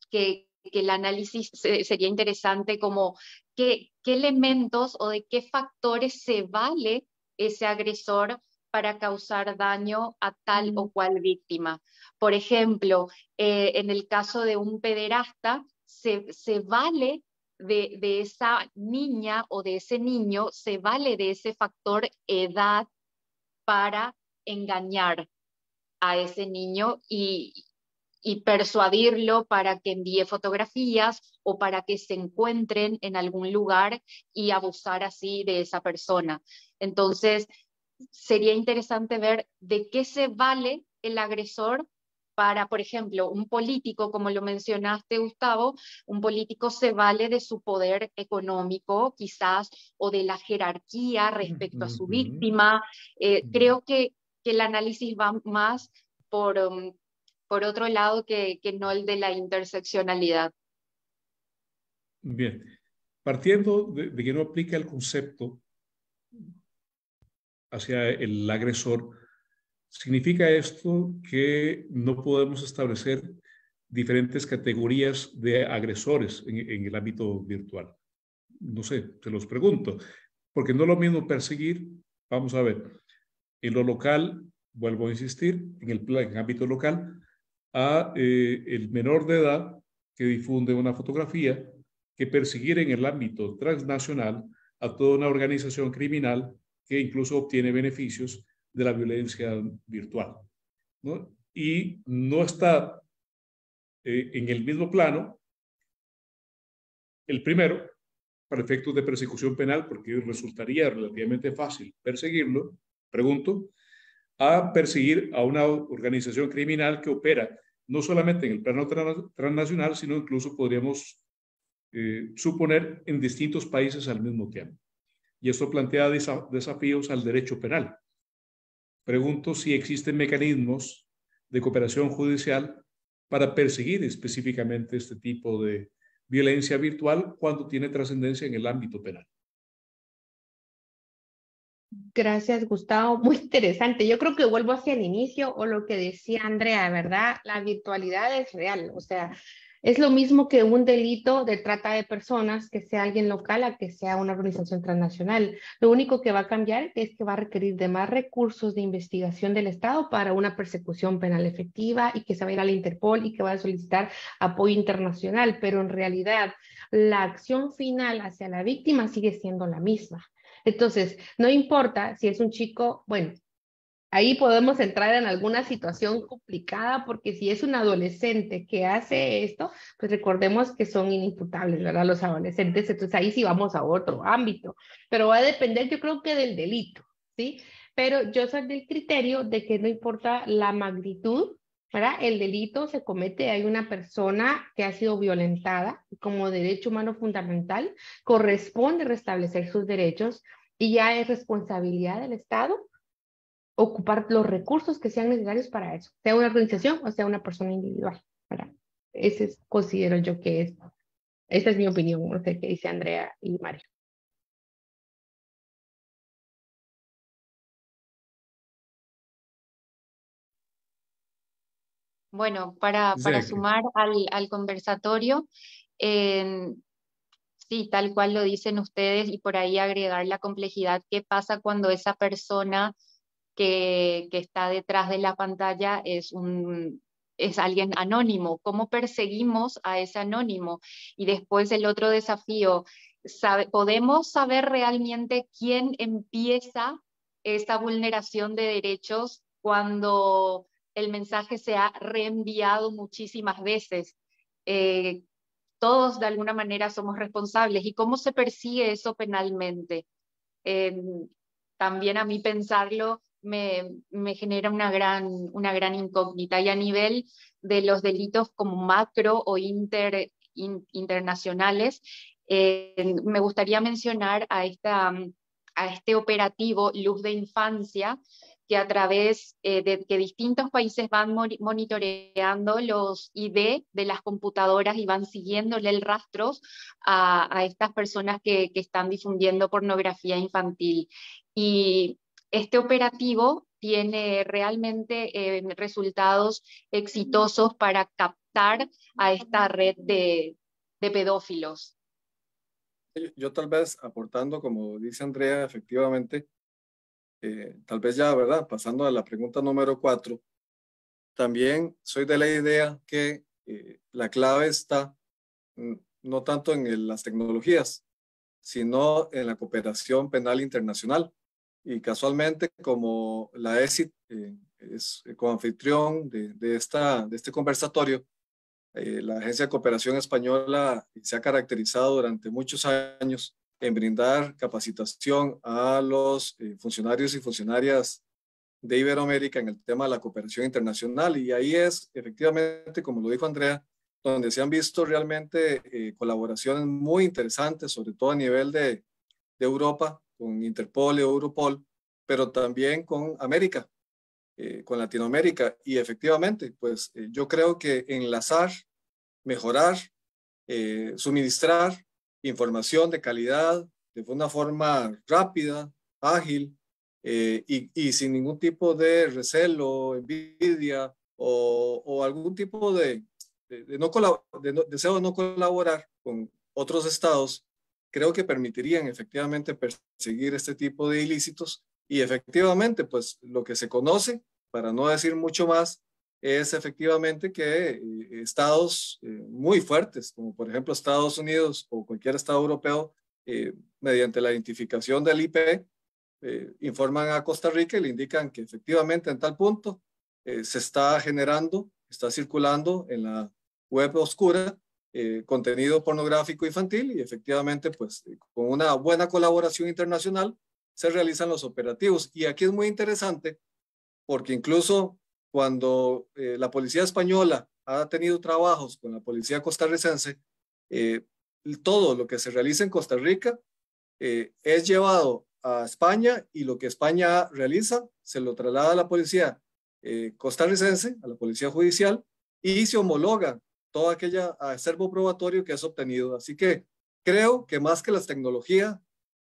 que, que el análisis sería interesante como qué, qué elementos o de qué factores se vale ese agresor para causar daño a tal o cual víctima. Por ejemplo, eh, en el caso de un pederasta, se, se vale de, de, esa niña o de ese niño, se vale de ese factor edad para engañar a ese niño y, y persuadirlo para que envíe fotografías o para que se encuentren en algún lugar y abusar así de esa persona. Entonces, sería interesante ver de qué se vale el agresor para, por ejemplo, un político, como lo mencionaste, Gustavo, un político se vale de su poder económico, quizás, o de la jerarquía respecto a su víctima. Eh, creo que, que, el análisis va más por, um, por otro lado que, no el de la interseccionalidad. Bien, partiendo de, que no aplica el concepto hacia el agresor, ¿significa esto que no podemos establecer diferentes categorías de agresores en, en, el ámbito virtual? No sé, te los pregunto, porque no lo mismo perseguir, vamos a ver, en lo local, vuelvo a insistir, en el, en el ámbito local, a eh, el menor de edad que difunde una fotografía que perseguir en el ámbito transnacional a toda una organización criminal que incluso obtiene beneficios de la violencia virtual. Y no está eh, en el mismo plano el primero, para efectos de persecución penal, porque resultaría relativamente fácil perseguirlo, pregunto, a perseguir a una organización criminal que opera no solamente en el plano transnacional, sino incluso podríamos suponer en distintos países al mismo tiempo. Y esto plantea desafíos al derecho penal. Pregunto si existen mecanismos de cooperación judicial para perseguir específicamente este tipo de violencia virtual cuando tiene trascendencia en el ámbito penal. Gracias, Gustavo. <laughs> Muy interesante. Yo creo que vuelvo hacia el inicio o lo que decía Andrea, ¿verdad? La virtualidad es real. O sea, es lo mismo que un delito de trata de personas, que sea alguien local a que sea una organización transnacional. Lo único que va a cambiar es que va a requerir de más recursos de investigación del Estado para una persecución penal efectiva y que se va a ir a la Interpol y que va a solicitar apoyo internacional, pero en realidad la acción final hacia la víctima sigue siendo la misma. Entonces, no importa si es un chico, bueno, ahí podemos entrar en alguna situación complicada porque si es un adolescente que hace esto, pues recordemos que son inimputables, ¿verdad? Los adolescentes, entonces ahí sí vamos a otro ámbito, pero va a depender yo creo que del delito, ¿sí? Pero yo soy del criterio de que no importa la magnitud, ¿verdad? El delito se comete, hay una persona que ha sido violentada como derecho humano fundamental, corresponde restablecer sus derechos y ya es responsabilidad del Estado ocupar los recursos que sean necesarios para eso, sea una organización o sea una persona individual. Ese es, considero yo que es, esa es mi opinión, no sé qué dice Andrea y Mario. Bueno, para, para sumar al, al conversatorio, sí, tal cual lo dicen ustedes y por ahí agregar la complejidad, qué pasa cuando esa persona que, está detrás de la pantalla es un, es alguien anónimo, cómo perseguimos a ese anónimo. Y después el otro desafío, ¿podemos saber realmente quién empieza esta vulneración de derechos cuando el mensaje se ha reenviado muchísimas veces? Eh, todos de alguna manera somos responsables. ¿Y cómo se persigue eso penalmente? también a mí pensarlo me, genera una gran, una gran incógnita. Y a nivel de los delitos como macro o inter, internacionales, eh, me gustaría mencionar a, esta, a este operativo Luz de Infancia, que a través eh, de que distintos países van monitoreando los ID de las computadoras y van siguiéndole el rastro a, estas personas que, que, están difundiendo pornografía infantil. Y este operativo tiene realmente eh, resultados exitosos para captar a esta red de, pedófilos. Yo tal vez aportando, como dice Andrea, efectivamente, eh, tal vez ya, ¿verdad? Pasando a la pregunta número cuatro, también soy de la idea que eh, la clave está no tanto en las tecnologías, sino en la cooperación penal internacional y casualmente como la ESIT eh, es coanfitrión de, de, de este conversatorio, eh, la Agencia de Cooperación Española se ha caracterizado durante muchos años en brindar capacitación a los eh, funcionarios y funcionarias de Iberoamérica en el tema de la cooperación internacional. Y ahí es, efectivamente, como lo dijo Andrea, donde se han visto realmente colaboraciones muy interesantes, sobre todo a nivel de, Europa, con Interpol y Europol, pero también con América, eh, con Latinoamérica. Y efectivamente, pues eh, yo creo que enlazar, mejorar, eh, suministrar información de calidad de una forma rápida, ágil y, y, sin ningún tipo de recelo, envidia o, o algún tipo de, de, no de deseo de no colaborar con otros estados, creo que permitirían efectivamente perseguir este tipo de ilícitos. Y efectivamente, pues lo que se conoce, para no decir mucho más, es efectivamente que eh, estados eh, muy fuertes, como por ejemplo Estados Unidos o cualquier estado europeo, eh, mediante la identificación del IP, informan a Costa Rica y le indican que efectivamente en tal punto se está generando, está circulando en la web oscura contenido pornográfico infantil y efectivamente, pues con una buena colaboración internacional se realizan los operativos. Y aquí es muy interesante porque incluso cuando eh, la policía española ha tenido trabajos con la policía costarricense, todo lo que se realiza en Costa Rica eh, es llevado a España y lo que España realiza se lo traslada a la policía eh, costarricense, a la policía judicial, y se homologa todo aquella acervo probatorio que es obtenido. Así que creo que más que la tecnología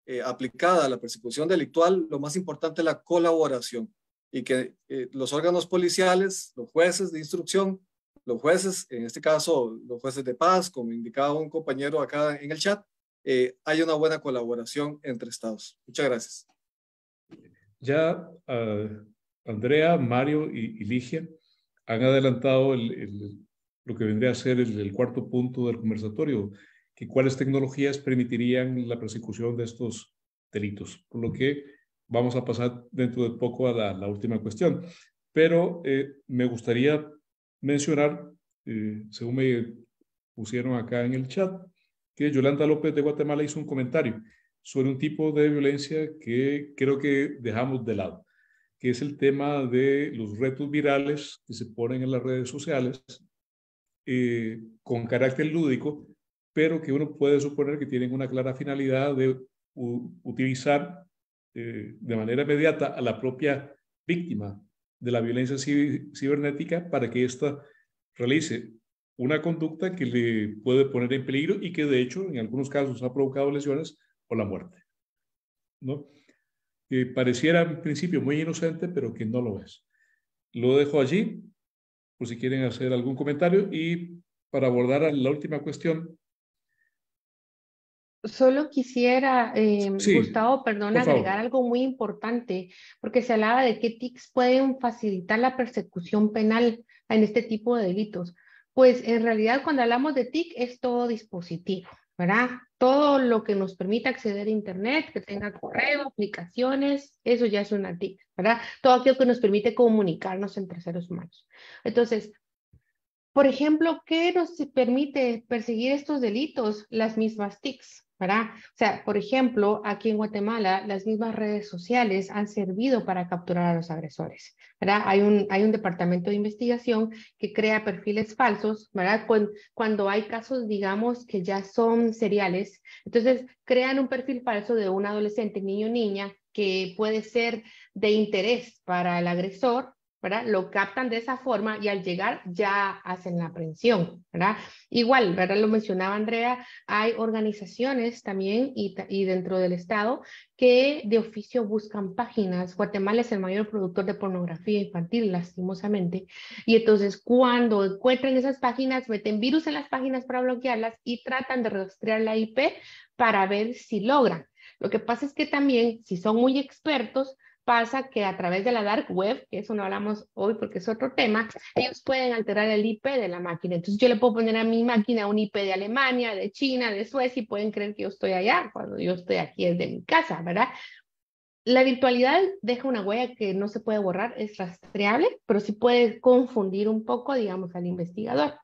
eh, aplicada a la persecución delictual, lo más importante es la colaboración y que eh, los órganos policiales, los jueces de instrucción, los jueces, en este caso los jueces de paz, como indicaba un compañero acá en el chat, eh, hay una buena colaboración entre estados. Muchas gracias. Ya ah, Andrea, Mario y, Ligia han adelantado lo que vendría a ser el, cuarto punto del conversatorio, que cuáles tecnologías permitirían la persecución de estos delitos, por lo que vamos a pasar dentro de poco a la, última cuestión. Pero eh, me gustaría mencionar, eh, según me pusieron acá en el chat, que Yolanda López de Guatemala hizo un comentario sobre un tipo de violencia que creo que dejamos de lado que es el tema de los retos virales que se ponen en las redes sociales eh, con carácter lúdico, pero que uno puede suponer que tienen una clara finalidad de utilizar eh, de manera inmediata a la propia víctima de la violencia cibernética para que ésta realice una conducta que le puede poner en peligro y que de hecho en algunos casos ha provocado lesiones o la muerte. ¿no? que pareciera en principio muy inocente, pero que no lo es. Lo dejo allí, por si quieren hacer algún comentario, y para abordar la última cuestión. Solo quisiera, eh, Gustavo, perdón, agregar algo muy importante, porque se hablaba de que TICs pueden facilitar la persecución penal en este tipo de delitos. Pues en realidad cuando hablamos de TIC es todo dispositivo. ¿verdad? Todo lo que nos permita acceder a Internet, que tenga correo, aplicaciones, eso ya es una TIC, ¿verdad? Todo aquello que nos permite comunicarnos entre seres humanos. Entonces, por ejemplo, ¿qué nos permite perseguir estos delitos? Las mismas TICs, O sea, por ejemplo, aquí en Guatemala, las mismas redes sociales han servido para capturar a los agresores, ¿verdad? Hay un, departamento de investigación que crea perfiles falsos. Cuando, hay casos, digamos, que ya son seriales, entonces crean un perfil falso de un adolescente, niño niña, que puede ser de interés para el agresor, Lo captan de esa forma y al llegar ya hacen la aprehensión, ¿verdad? Igual, ¿verdad? Lo mencionaba Andrea, hay organizaciones también y, y, dentro del Estado que de oficio buscan páginas. Guatemala es el mayor productor de pornografía infantil, lastimosamente. Y entonces cuando encuentran esas páginas, meten virus en las páginas para bloquearlas y tratan de rastrear la IP para ver si logran. Lo que pasa es que también, si son muy expertos, pasa que a través de la dark web, que eso no hablamos hoy porque es otro tema, ellos pueden alterar el IP de la máquina. Entonces yo le puedo poner a mi máquina un IP de Alemania, de China, de Suecia y pueden creer que yo estoy allá cuando yo estoy aquí desde mi casa, ¿verdad? La virtualidad deja una huella que no se puede borrar, es rastreable, pero sí puede confundir un poco, digamos, al investigador.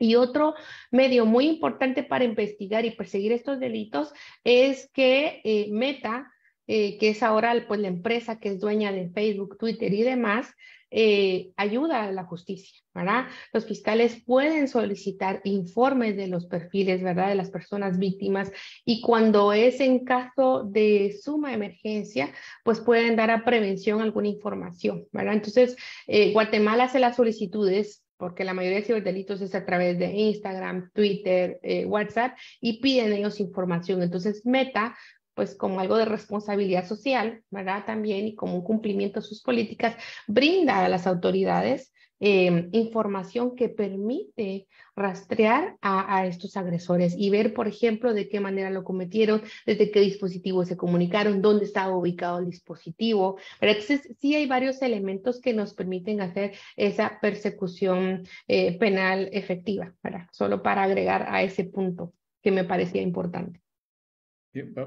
Y otro medio muy importante para investigar y perseguir estos delitos es que eh, Meta eh, que es ahora pues, la empresa que es dueña de Facebook, Twitter y demás, eh, ayuda a la justicia, ¿verdad? Los fiscales pueden solicitar informes de los perfiles, ¿verdad? De las personas víctimas y cuando es en caso de suma emergencia, pues pueden dar a prevención alguna información, ¿verdad? Entonces, eh, Guatemala hace las solicitudes porque la mayoría de ciberdelitos es a través de Instagram, Twitter, WhatsApp, y piden ellos información. Entonces, Meta pues como algo de responsabilidad social, ¿verdad? También y como un cumplimiento de sus políticas, brinda a las autoridades em, información que permite rastrear a, estos agresores y ver, por ejemplo, de qué manera lo cometieron, desde qué dispositivo se comunicaron, dónde estaba ubicado el dispositivo. Entonces, sí hay varios elementos que nos permiten hacer esa persecución eh, penal efectiva, ¿verdad? Solo para agregar a ese punto que me parecía importante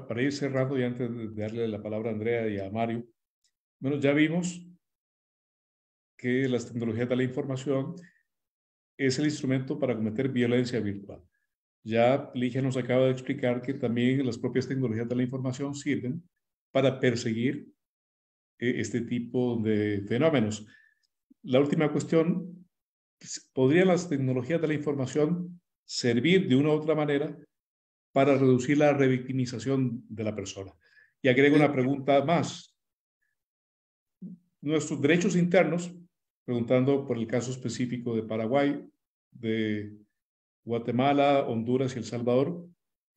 para ir cerrando y antes de darle la palabra a Andrea y a Mario, bueno, ya vimos que las tecnologías de la información es el instrumento para cometer violencia virtual. Ya Ligia nos acaba de explicar que también las propias tecnologías de la información sirven para perseguir eh, este tipo de fenómenos. La última cuestión, ¿podrían las tecnologías de la información servir de una u otra manera para reducir la revictimización de la persona. Y agrego una pregunta más. Nuestros derechos internos, preguntando por el caso específico de Paraguay, de Guatemala, Honduras y El Salvador,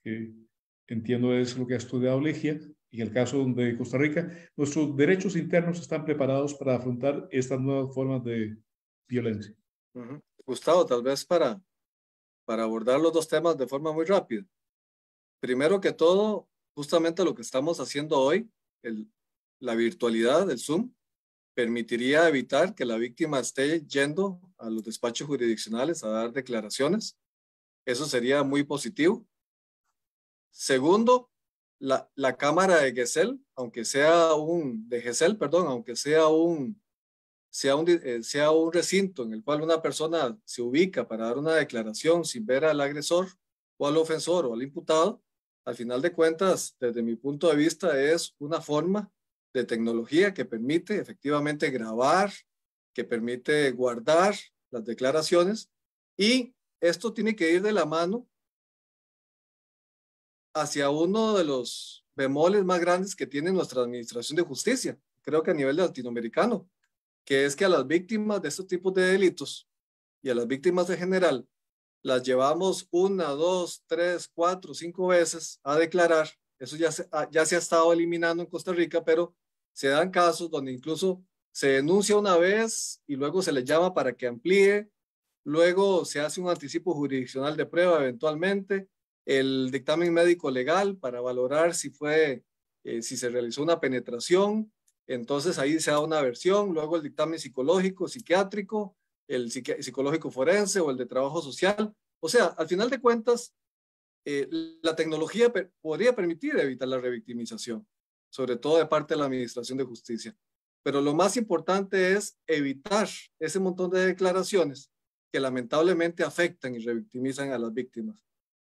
que entiendo es lo que ha estudiado Legia, y el caso de Costa Rica, nuestros derechos internos están preparados para afrontar estas nuevas formas de violencia. Gustavo, tal vez para, para abordar los dos temas de forma muy rápida. Primero que todo, justamente lo que estamos haciendo hoy, la virtualidad, el Zoom, permitiría evitar que la víctima esté yendo a los despachos jurisdiccionales a dar declaraciones. Eso sería muy positivo. Segundo, la, cámara de Gesell, aunque sea un, de Gesell, perdón, aunque sea un, sea un, eh, sea un recinto en el cual una persona se ubica para dar una declaración sin ver al agresor o al ofensor o al imputado, al final de cuentas, desde mi punto de vista, es una forma de tecnología que permite efectivamente grabar, que permite guardar las declaraciones y esto tiene que ir de la mano hacia uno de los bemoles más grandes que tiene nuestra administración de justicia, creo que a nivel latinoamericano, que es que a las víctimas de estos tipos de delitos y a las víctimas en general las llevamos una, dos, tres, cuatro, cinco veces a declarar. Eso ya se, ah, ya se ha estado eliminando en Costa Rica, pero se dan casos donde incluso se denuncia una vez y luego se le llama para que amplíe, luego se hace un anticipo jurisdiccional de prueba eventualmente, el dictamen médico legal para valorar si fue, eh, si se realizó una penetración, entonces ahí se da una versión, luego el dictamen psicológico, psiquiátrico, el psicológico forense o el de trabajo social. O sea, al final de cuentas, eh, la tecnología podría permitir evitar la revictimización, sobre todo de parte de la Administración de Justicia. Pero lo más importante es evitar ese montón de declaraciones que lamentablemente afectan y revictimizan a las víctimas.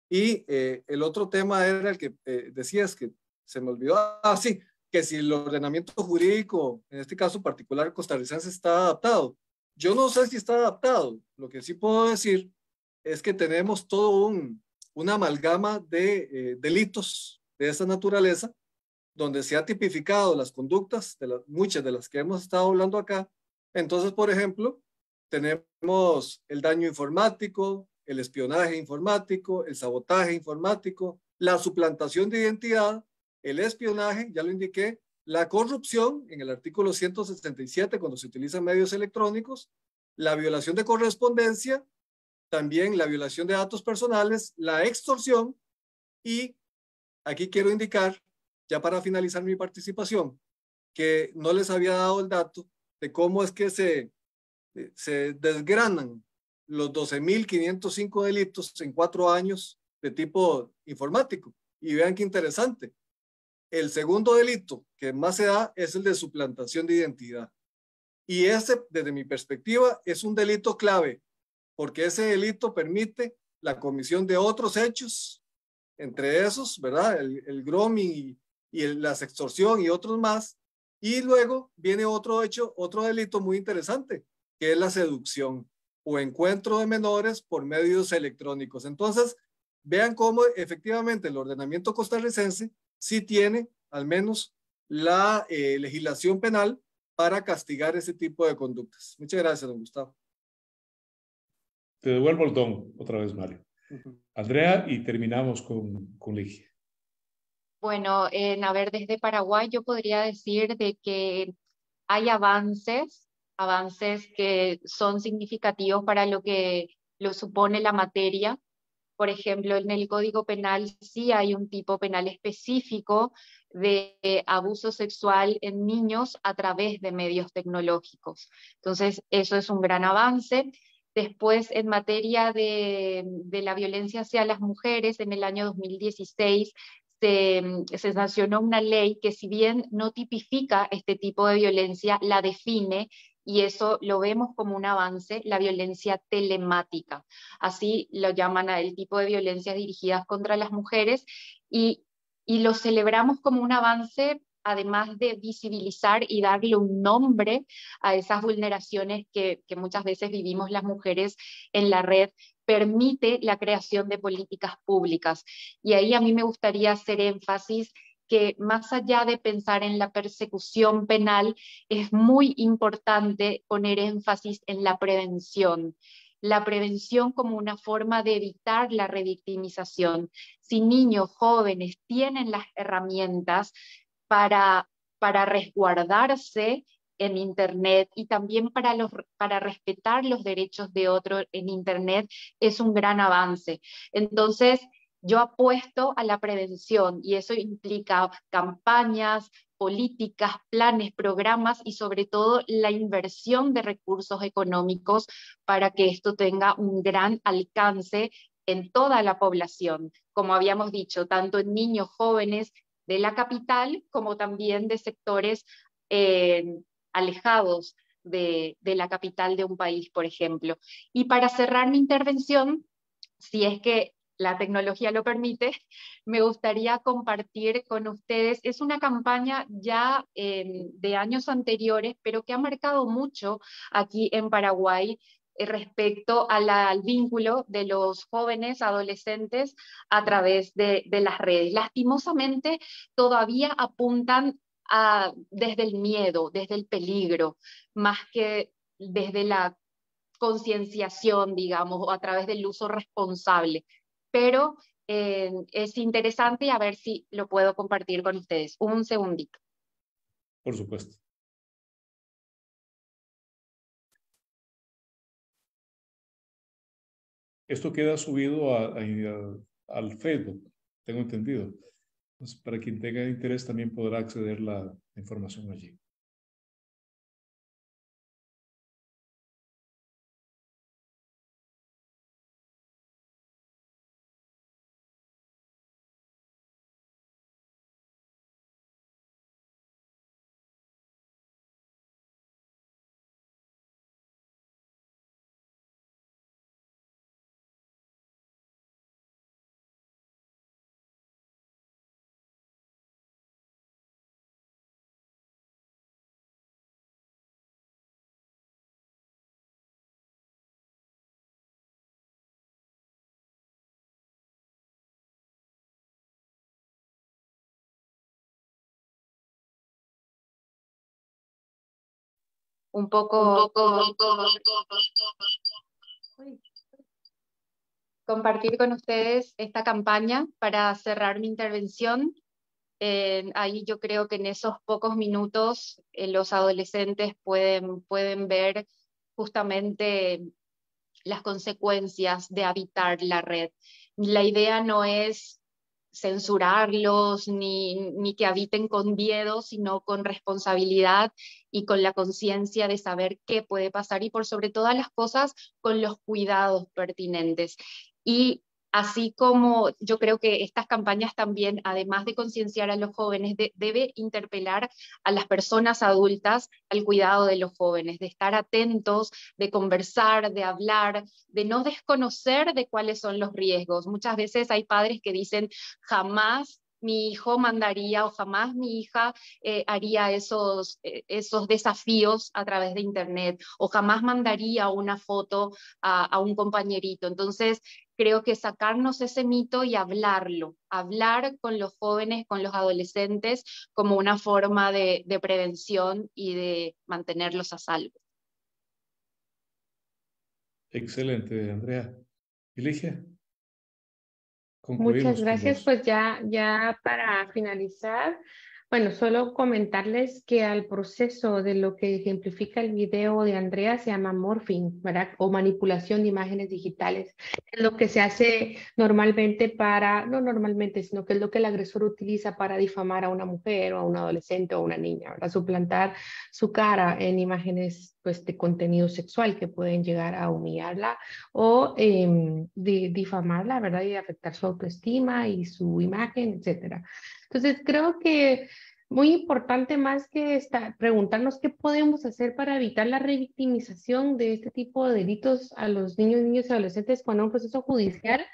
Y eh, el otro tema era el que eh, decías que se me olvidó. Ah, sí, que si el ordenamiento jurídico, en este caso particular costarricense, está adaptado. Yo no sé si está adaptado. Lo que sí puedo decir es que tenemos todo un, una amalgama de eh, delitos de esa naturaleza, donde se ha tipificado las conductas, de muchas de las que hemos estado hablando acá. Entonces, por ejemplo, tenemos el daño informático, el espionaje informático, el sabotaje informático, la suplantación de identidad, el espionaje, ya lo indiqué, la corrupción en el artículo 167 cuando se utilizan medios electrónicos, la violación de correspondencia, también la violación de datos personales, la extorsión y aquí quiero indicar, ya para finalizar mi participación, que no les había dado el dato de cómo es que se, se desgranan los 12.505 delitos en cuatro años de tipo informático. Y vean qué interesante. El segundo delito que más se da es el de suplantación de identidad. Y ese, desde mi perspectiva, es un delito clave, porque ese delito permite la comisión de otros hechos, entre esos, ¿verdad? El, el grooming y, y la extorsión y otros más. Y luego viene otro hecho, otro delito muy interesante, que es la seducción o encuentro de menores por medios electrónicos. Entonces, vean cómo efectivamente el ordenamiento costarricense sí tiene al menos la eh, legislación penal para castigar ese tipo de conductas. Muchas gracias, don Gustavo. Te devuelvo el don otra vez, Mario. Andrea, y terminamos con, con Ligia. Bueno, en, a ver, desde Paraguay yo podría decir de que hay avances avances que son significativos para lo que lo supone la materia. Por ejemplo, en el Código Penal sí hay un tipo penal específico de abuso sexual en niños a través de medios tecnológicos. Entonces, eso es un gran avance. Después, en materia de, la violencia hacia las mujeres, en el año 2016 se, se, sancionó una ley que si bien no tipifica este tipo de violencia, la define y eso lo vemos como un avance, la violencia telemática. Así lo llaman el tipo de violencias dirigidas contra las mujeres y, lo celebramos como un avance además de visibilizar y darle un nombre a esas vulneraciones que muchas veces vivimos las mujeres en la red, permite la creación de políticas públicas. Y ahí a mí me gustaría hacer énfasis que más allá de pensar en la persecución penal, es muy importante poner énfasis en la prevención. La prevención como una forma de evitar la revictimización. Si niños jóvenes tienen las herramientas para, para resguardarse en Internet y también para, los, para respetar los derechos de otros en Internet, es un gran avance. Entonces, yo apuesto a la prevención y eso implica campañas, políticas, planes, programas y sobre todo la inversión de recursos económicos para que esto tenga un gran alcance en toda la población, como habíamos dicho, tanto en niños jóvenes de la capital como también de sectores eh, alejados de, de la capital de un país, por ejemplo. Y para cerrar mi intervención, si es que la tecnología lo permite, <laughs> me gustaría compartir con ustedes. Es una campaña ya em, de años anteriores, pero que ha marcado mucho aquí en Paraguay eh, respecto al vínculo de los jóvenes adolescentes a través de, las redes. Lastimosamente, todavía apuntan desde el miedo, desde el peligro, más que desde la concienciación, digamos, o a través del uso responsable pero eh, es interesante a ver si lo puedo compartir con ustedes. Un segundito. Por supuesto. Esto queda subido al Facebook, tengo entendido. para quien tenga interés también podrá acceder la información allí. Un poco, compartir con ustedes esta campaña para cerrar mi intervención. ahí yo creo que en esos pocos minutos eh, los adolescentes pueden, pueden ver justamente las consecuencias de habitar la red. La idea no es censurarlos ni, ni que habiten con miedo, sino con responsabilidad y con la conciencia de saber qué puede pasar y por sobre todas las cosas con los cuidados pertinentes. Y así como yo creo que estas campañas también, además de concienciar a los jóvenes, debe interpelar a las personas adultas al cuidado de los jóvenes, de estar atentos, de conversar, de hablar, de no desconocer de cuáles son los riesgos. Muchas veces hay padres que dicen, jamás mi hijo mandaría o jamás mi hija eh, haría esos, eh, esos desafíos a través de Internet o jamás mandaría una foto a, un compañerito. Entonces, creo que sacarnos ese mito y hablarlo, hablar con los jóvenes, con los adolescentes como una forma de, prevención y de mantenerlos a salvo. Excelente, Andrea. Eligia. Muchas gracias. Pues ya, ya para finalizar, bueno, solo comentarles que al proceso de lo que ejemplifica el video de Andrea se llama morphing, ¿verdad? O manipulación de imágenes digitales. Es lo que se hace normalmente para, no normalmente, sino que es lo que el agresor utiliza para difamar a una mujer o a un adolescente o a una niña, ¿verdad? Suplantar su cara en imágenes pues, de contenido sexual que pueden llegar a humillarla o eh, difamarla, ¿verdad? Y afectar su autoestima y su imagen, etcétera. Entonces, creo que muy importante más que preguntarnos qué podemos hacer para evitar la revictimización de este tipo de delitos a los niños, niños y adolescentes cuando un proceso judicial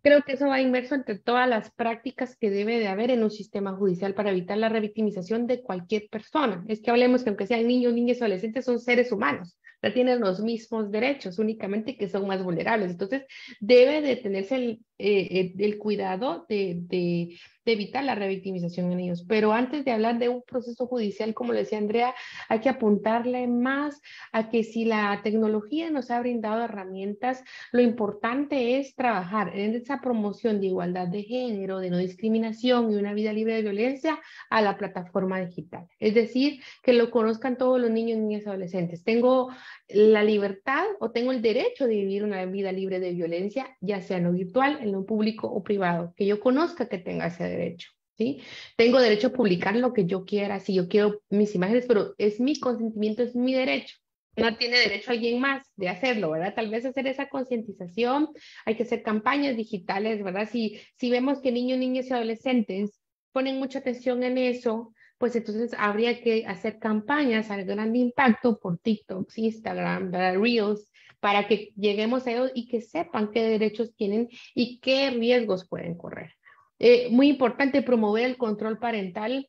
creo que eso va inmerso entre todas las prácticas que debe de haber en un sistema judicial para evitar la revictimización de cualquier persona. Es que hablemos que aunque sean niños, niñas, adolescentes, son seres humanos ya tienen los mismos derechos, únicamente que son más vulnerables. Entonces, debe de tenerse eh, el, cuidado de, evitar la revictimización en ellos. Pero antes de hablar de un proceso judicial, como le decía Andrea, hay que apuntarle más a que si la tecnología nos ha brindado herramientas, lo importante es trabajar en esa promoción de igualdad de género, de no discriminación y una vida libre de violencia a la plataforma digital. Es decir, que lo conozcan todos los niños, niñas y adolescentes. Tengo la libertad o tengo el derecho de vivir una vida libre de violencia, ya sea lo virtual, en lo público o privado, que yo conozca que tenga ese derecho. ¿Sí? Tengo derecho a publicar lo que yo quiera, si yo quiero mis imágenes, pero es mi consentimiento, es mi derecho. No tiene derecho alguien más de hacerlo, ¿verdad? Tal vez hacer esa concientización, hay que hacer campañas digitales, ¿verdad? Si, si vemos que niños, niñas y adolescentes ponen mucha atención en eso, pues entonces habría que hacer campañas al gran impacto por TikTok, Instagram, Reels, para que lleguemos a ellos y que sepan qué derechos tienen y qué riesgos pueden correr. Eh, muy importante promover el control parental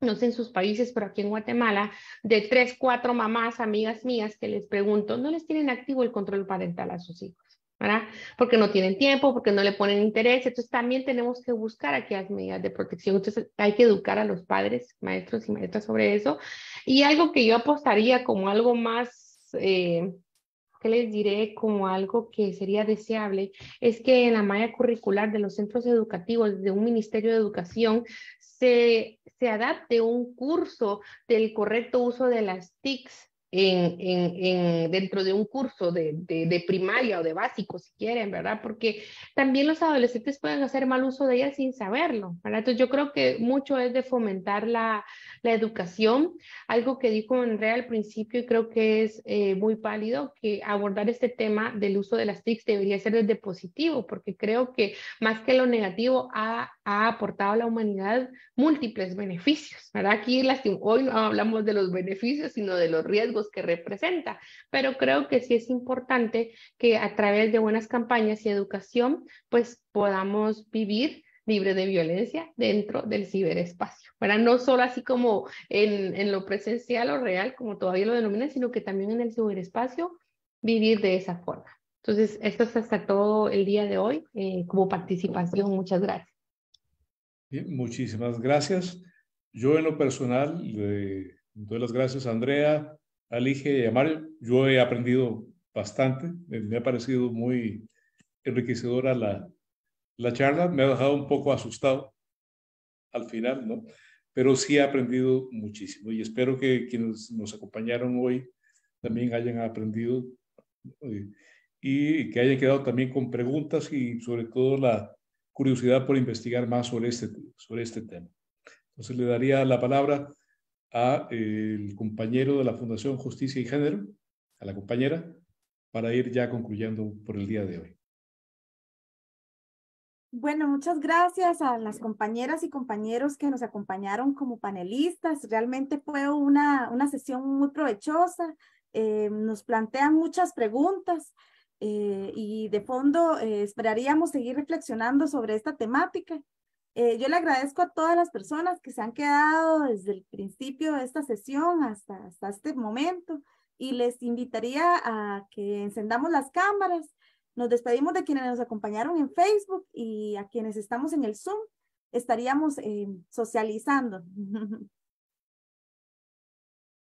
no sé en sus países, pero aquí en Guatemala, de tres, cuatro mamás, amigas mías, que les pregunto, ¿no les tienen activo el control parental a sus hijos? ¿verdad? Porque no tienen tiempo, porque no le ponen interés. Entonces también tenemos que buscar aquellas medidas de protección. Entonces hay que educar a los padres, maestros y maestras sobre eso. Y algo que yo apostaría como algo más, eh, ¿qué les diré? Como algo que sería deseable, es que en la malla curricular de los centros educativos de un Ministerio de Educación se, se adapte un curso del correcto uso de las TICs en, en, dentro de un curso de, de, primaria o de básico, si quieren, ¿verdad? Porque también los adolescentes pueden hacer mal uso de ellas sin saberlo, ¿verdad? Entonces yo creo que mucho es de fomentar la, la educación, algo que dijo Andrea al principio y creo que es eh, muy válido, que abordar este tema del uso de las TICs debería ser desde positivo, porque creo que más que lo negativo ha, ha aportado a la humanidad múltiples beneficios, ¿verdad? Aquí hoy no hablamos de los beneficios, sino de los riesgos que representa, pero creo que sí es importante que a través de buenas campañas y educación, pues podamos vivir libre de violencia dentro del ciberespacio, para no solo así como en, en lo presencial o real, como todavía lo denominan, sino que también en el ciberespacio vivir de esa forma. Entonces, esto es hasta todo el día de hoy eh, como participación. Muchas gracias. Bien, muchísimas gracias. Yo en lo personal le doy las gracias a Andrea, Alige y a Mario. Yo he aprendido bastante, me, ha parecido muy enriquecedora la, la charla, me ha dejado un poco asustado al final, ¿no? Pero sí he aprendido muchísimo y espero que quienes nos acompañaron hoy también hayan aprendido eh, y que hayan quedado también con preguntas y sobre todo la curiosidad por investigar más sobre este, sobre este tema. Entonces le daría la palabra a el compañero de la Fundación Justicia y Género, a la compañera, para ir ya concluyendo por el día de hoy. Bueno, muchas gracias a las compañeras y compañeros que nos acompañaron como panelistas. Realmente fue una, una sesión muy provechosa. Eh, nos plantean muchas preguntas eh, y de fondo eh, esperaríamos seguir reflexionando sobre esta temática. Eh, yo le agradezco a todas las personas que se han quedado desde el principio de esta sesión hasta, hasta este momento y les invitaría a que encendamos las cámaras. Nos despedimos de quienes nos acompañaron en Facebook y a quienes estamos en el Zoom. Estaríamos eh, socializando. <laughs>